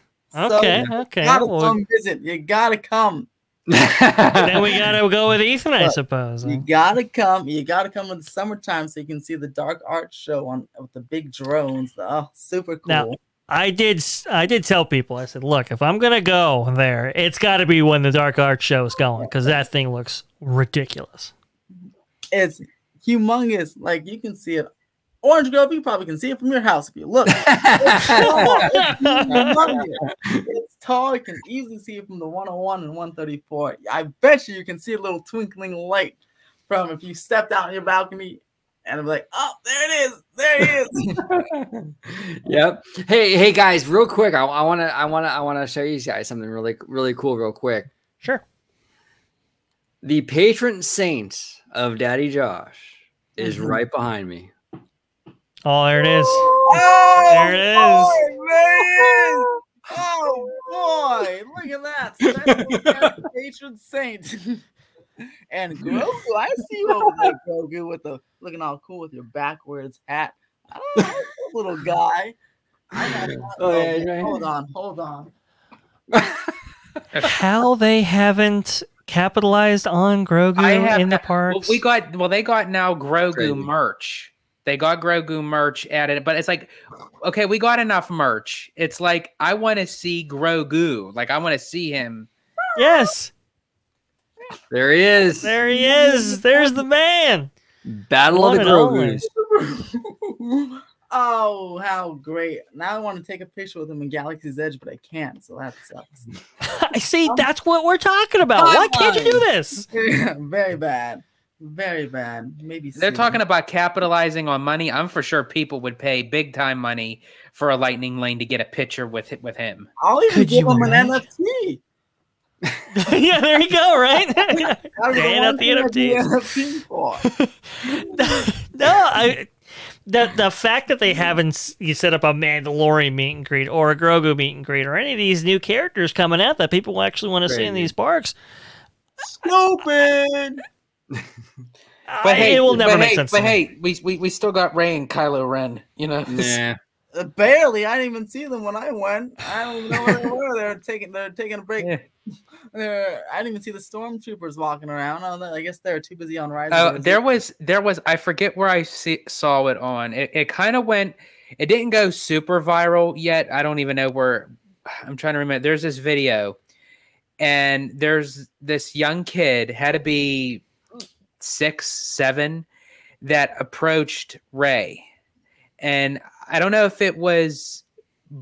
So Okay. cool. Okay. Gotta Well, come visit. You gotta come. Then we gotta go with Ethan, I suppose. You gotta come. You gotta come in the summertime so you can see the dark art show on with the big drones. Oh, super cool. Now- I did. I did tell people. I said, look, if I'm gonna go there, it's got to be when the Dark Art show is going because that thing looks ridiculous. it's humongous. Like you can see it. Orange Grove, you probably can see it from your house if you look. It's. It's. It's tall. You can easily see it from the 101 and 134. I bet you you can see a little twinkling light from if you stepped out on your balcony and I'm like, oh, there it is. There it is. yep. Hey, hey guys, real quick. I, I wanna, I wanna, I wanna show you guys something really, really cool, real quick. Sure. The patron saint of Daddy Josh is Mhm. right behind me. Oh, there it is. Oh, There it is. boy, there it is. Oh boy, look at that. Special guest patron saint. and Grogu, I see you over there, Grogu, with the looking all cool with your backwards hat. I don't know, little guy. I got Oh, yeah, he's right hold on, hold on. How they haven't capitalized on Grogu in the that- parks? Well, we got well, they got now Grogu Crazy. merch. They got Grogu merch added, but it's like, okay, we got enough merch. It's like I want to see Grogu. Like I want to see him. yes, There he is. there he is. There's the man. Battle One of the and only. Grogu's. Oh, how great. Now I want to take a picture with him in Galaxy's Edge, but I can't, so that sucks. I see. That's what we're talking about. Why can't you do this? Very bad. Very bad. Maybe They're soon. talking about capitalizing on money. I'm for sure people would pay big time money for a lightning lane to get a picture with with him. I'll even Could give you him an? NFT. yeah, there you go. Right. That the out the thing NFTs. NFT for. no, I. The, the fact that they haven't you set up a Mandalorian meet and greet or a Grogu meet and greet or any of these new characters coming out that people actually want to see in these parks, Stupid. But hey, it will never make hey, sense. But hey, we, we we still got Rey and Kylo Ren. You know. Nah. Uh, barely. I didn't even see them when I went. I don't even know where they were. They're taking. They're taking a break. Yeah. They're, I didn't even see the stormtroopers walking around. Oh, I guess they're too busy on Rise. Uh, of the there was there was I forget where I see, saw it on. It, it kind of went. It didn't go super viral yet. I don't even know where. I'm trying to remember. There's this video, and there's this young kid had to be six, seven, that approached Rey, and I don't know if it was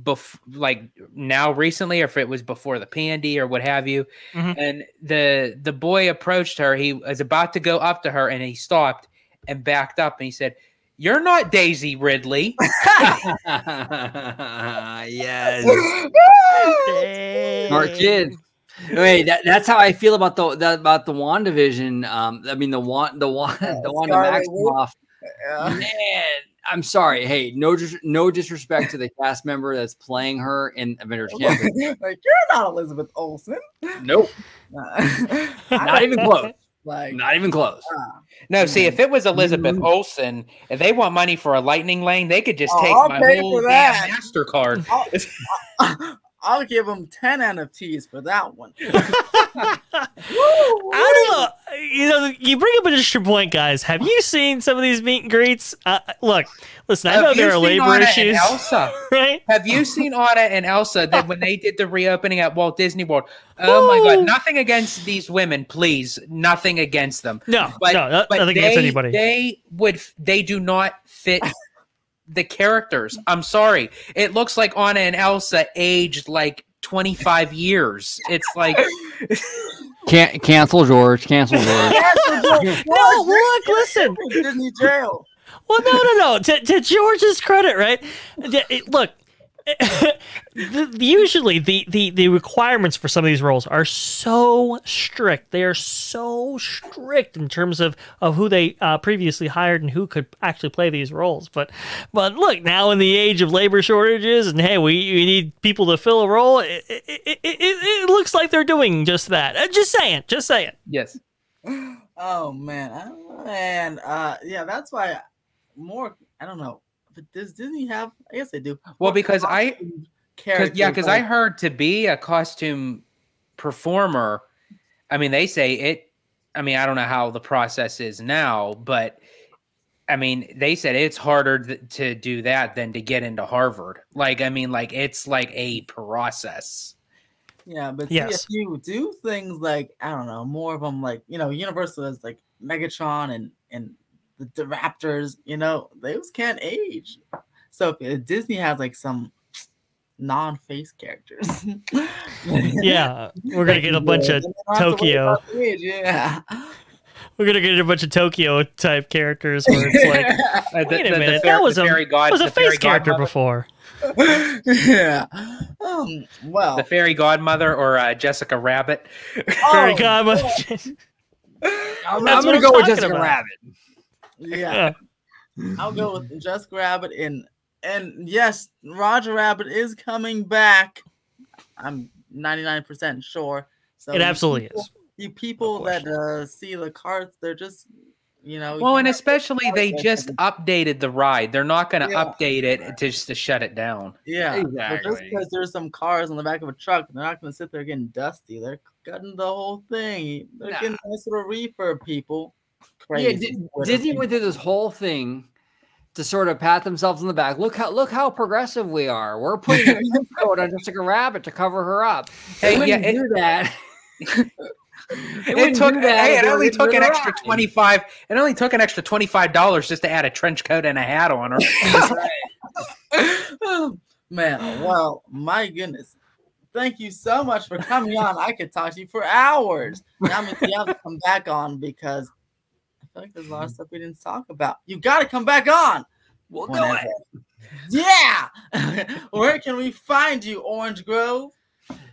bef- like now recently or if it was before the pandy or what have you Mhm. and the the boy approached her he was about to go up to her and he stopped and backed up and he said you're not daisy ridley yes. Dang. Smart kid. Wait, that, that's how I feel about the, the about the Wandavision. Um, I mean the one the one the Wanda Scarlet Witch. Maximoff. Yeah. Man, I'm sorry. Hey, no dis- no disrespect to the cast member that's playing her in Avengers Campus. like you're not Elizabeth Olsen. Nope, I not even close. like. Not even close. ah. no see if it was elizabeth Mhm. olsen if they want money for a lightning lane they could just Oh, take I'll my whole for damn that. mastercard I'll, I'll give him 10 NFTs for that one. I don't know. You know, you bring up an interesting point, guys. Have you seen some of these meet and greets? Uh, look, listen, I know Have you there are labor Anna and issues, elsa right? Have you seen Anna and Elsa that when they did the reopening at Walt Disney World? Oh my god, nothing against these women, please. Nothing against them. No, But, no, no but nothing they, against anybody. They would they do not fit the characters. I'm sorry. It looks like Anna and Elsa aged like 25 years. It's like Can cancel George. Cancel George. no, look, listen. Disney jail. Well, no, no, no. To, to George's credit, right? The- it- look, the, usually the, the the requirements for some of these roles are so strict. They are so strict in terms of of who they uh, previously hired and who could actually play these roles. But but look, now in the age of labor shortages and hey, we, we need people to fill a role. It, it, it, it, it looks like they're doing just that. Uh, just saying, just saying. Yes. Oh man, and uh, yeah, that's why more. I don't know but does Disney have? I guess they do. Well, because I, cause, yeah, because I heard to be a costume performer. I mean, they say it. I mean, I don't know how the process is now, but I mean, they said it's harder th- to do that than to get into Harvard. Like, I mean, like it's like a process. Yeah, but yes. see, if you do things like I don't know, more of them like you know, Universal is like Megatron and and the, the Raptors, you know, those can't age. So if Disney has like some non-face characters, yeah, we're gonna get a bunch of Tokyo. Yeah. We're gonna get a bunch of Tokyo type characters where it's like, wait a minute, that was a god, was a face character before. yeah. Um, well, the fairy godmother or uh, Jessica Rabbit. Oh, fairy godmother. I'm, I'm gonna go with Jessica about. Rabbit. Yeah. I'll go with Jessica Rabbit and and yes, Roger Rabbit is coming back. I'm 99% sure. So it absolutely people, is. You people that uh, see the carts, they're just you know. Well, and especially they just updated the ride. They're not going to yeah. update it to just to shut it down. Yeah, exactly. just because there's some cars on the back of a truck, they're not going to sit there getting dusty. They're cutting the whole thing. They're nah. getting nice little refurb people. Crazy. Yeah, Disney went through this whole thing to sort of pat themselves on the back. Look how look how progressive we are. We're putting a coat on Jessica Rabbit to cover her up. Hey, yeah, it, do that. it, it took that hey, it only took an extra 25 it only took an extra 25 dollars just to add a trench coat and a hat on her oh, man well my goodness thank you so much for coming on i could talk to you for hours now i'm gonna have to come back on because feel like there's a lot of stuff we didn't talk about. You got to come back on. We'll do it. Yeah. Where can we find you, Orange Grove?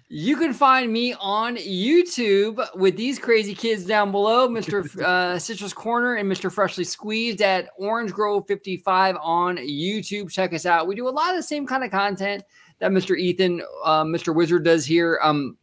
You can find me on YouTube with these crazy kids down below, Mr. uh, Citrus Corner and Mr. Freshly Squeezed at Orangegrove 55 on YouTube. Check us out. We do a lot of the same kind of content that Mr. Ethan, uh, Mr. Wizard does here. Um,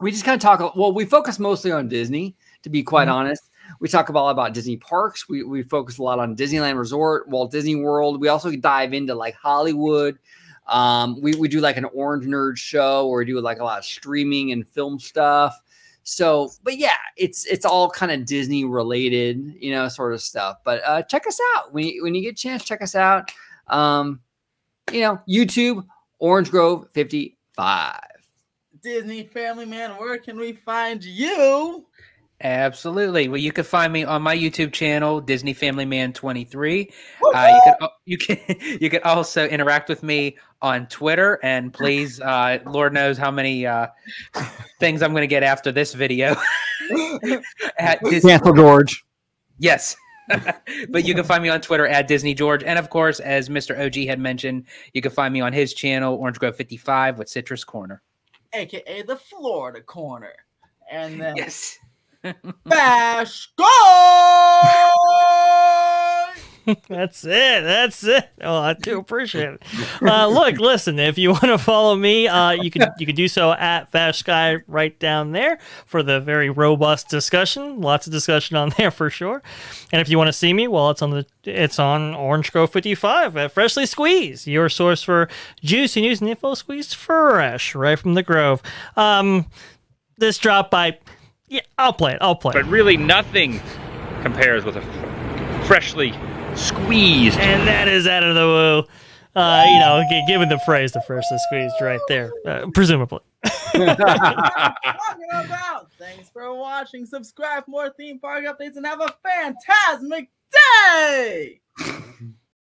we just kind of talk. Well, we focus mostly on Disney, to be quite mm-hmm. honest. We talk about about Disney parks. We we focus a lot on Disneyland Resort, Walt Disney World. We also dive into like Hollywood. Um, we we do like an Orange Nerd show, or we do like a lot of streaming and film stuff. So, but yeah, it's it's all kind of Disney related, you know, sort of stuff. But uh, check us out when you, when you get a chance. Check us out. Um, you know, YouTube Orangegrove fifty five. Disney Family Man, where can we find you? Absolutely. Well, you can find me on my YouTube channel, Disney Family Man 23. Uh, you can you can you can also interact with me on Twitter, and please, uh, Lord knows how many uh, things I'm going to get after this video. at Disney Cancel George. Yes. but you can find me on Twitter at Disney George. And of course, as Mr. OG had mentioned, you can find me on his channel, Orangegrove 55 with Citrus Corner. AKA the Florida Corner. And then yes. Bash Guy! That's it. That's it. Oh, I do appreciate it. Uh, look, listen. If you want to follow me, uh, you can you can do so at Fast Guy right down there for the very robust discussion. Lots of discussion on there for sure. And if you want to see me, well, it's on the it's on Orangegrove 55 at Freshly Squeezed, your source for juicy news and info squeezed fresh right from the Grove. Um, this drop by yeah, I'll play it. I'll play it. But really, nothing compares with a freshly squeezed. And that is out of the woo. Uh, you know, given the phrase, the freshly squeezed right there, uh, presumably. Thanks for watching. Subscribe for more theme park updates and have a fantastic day.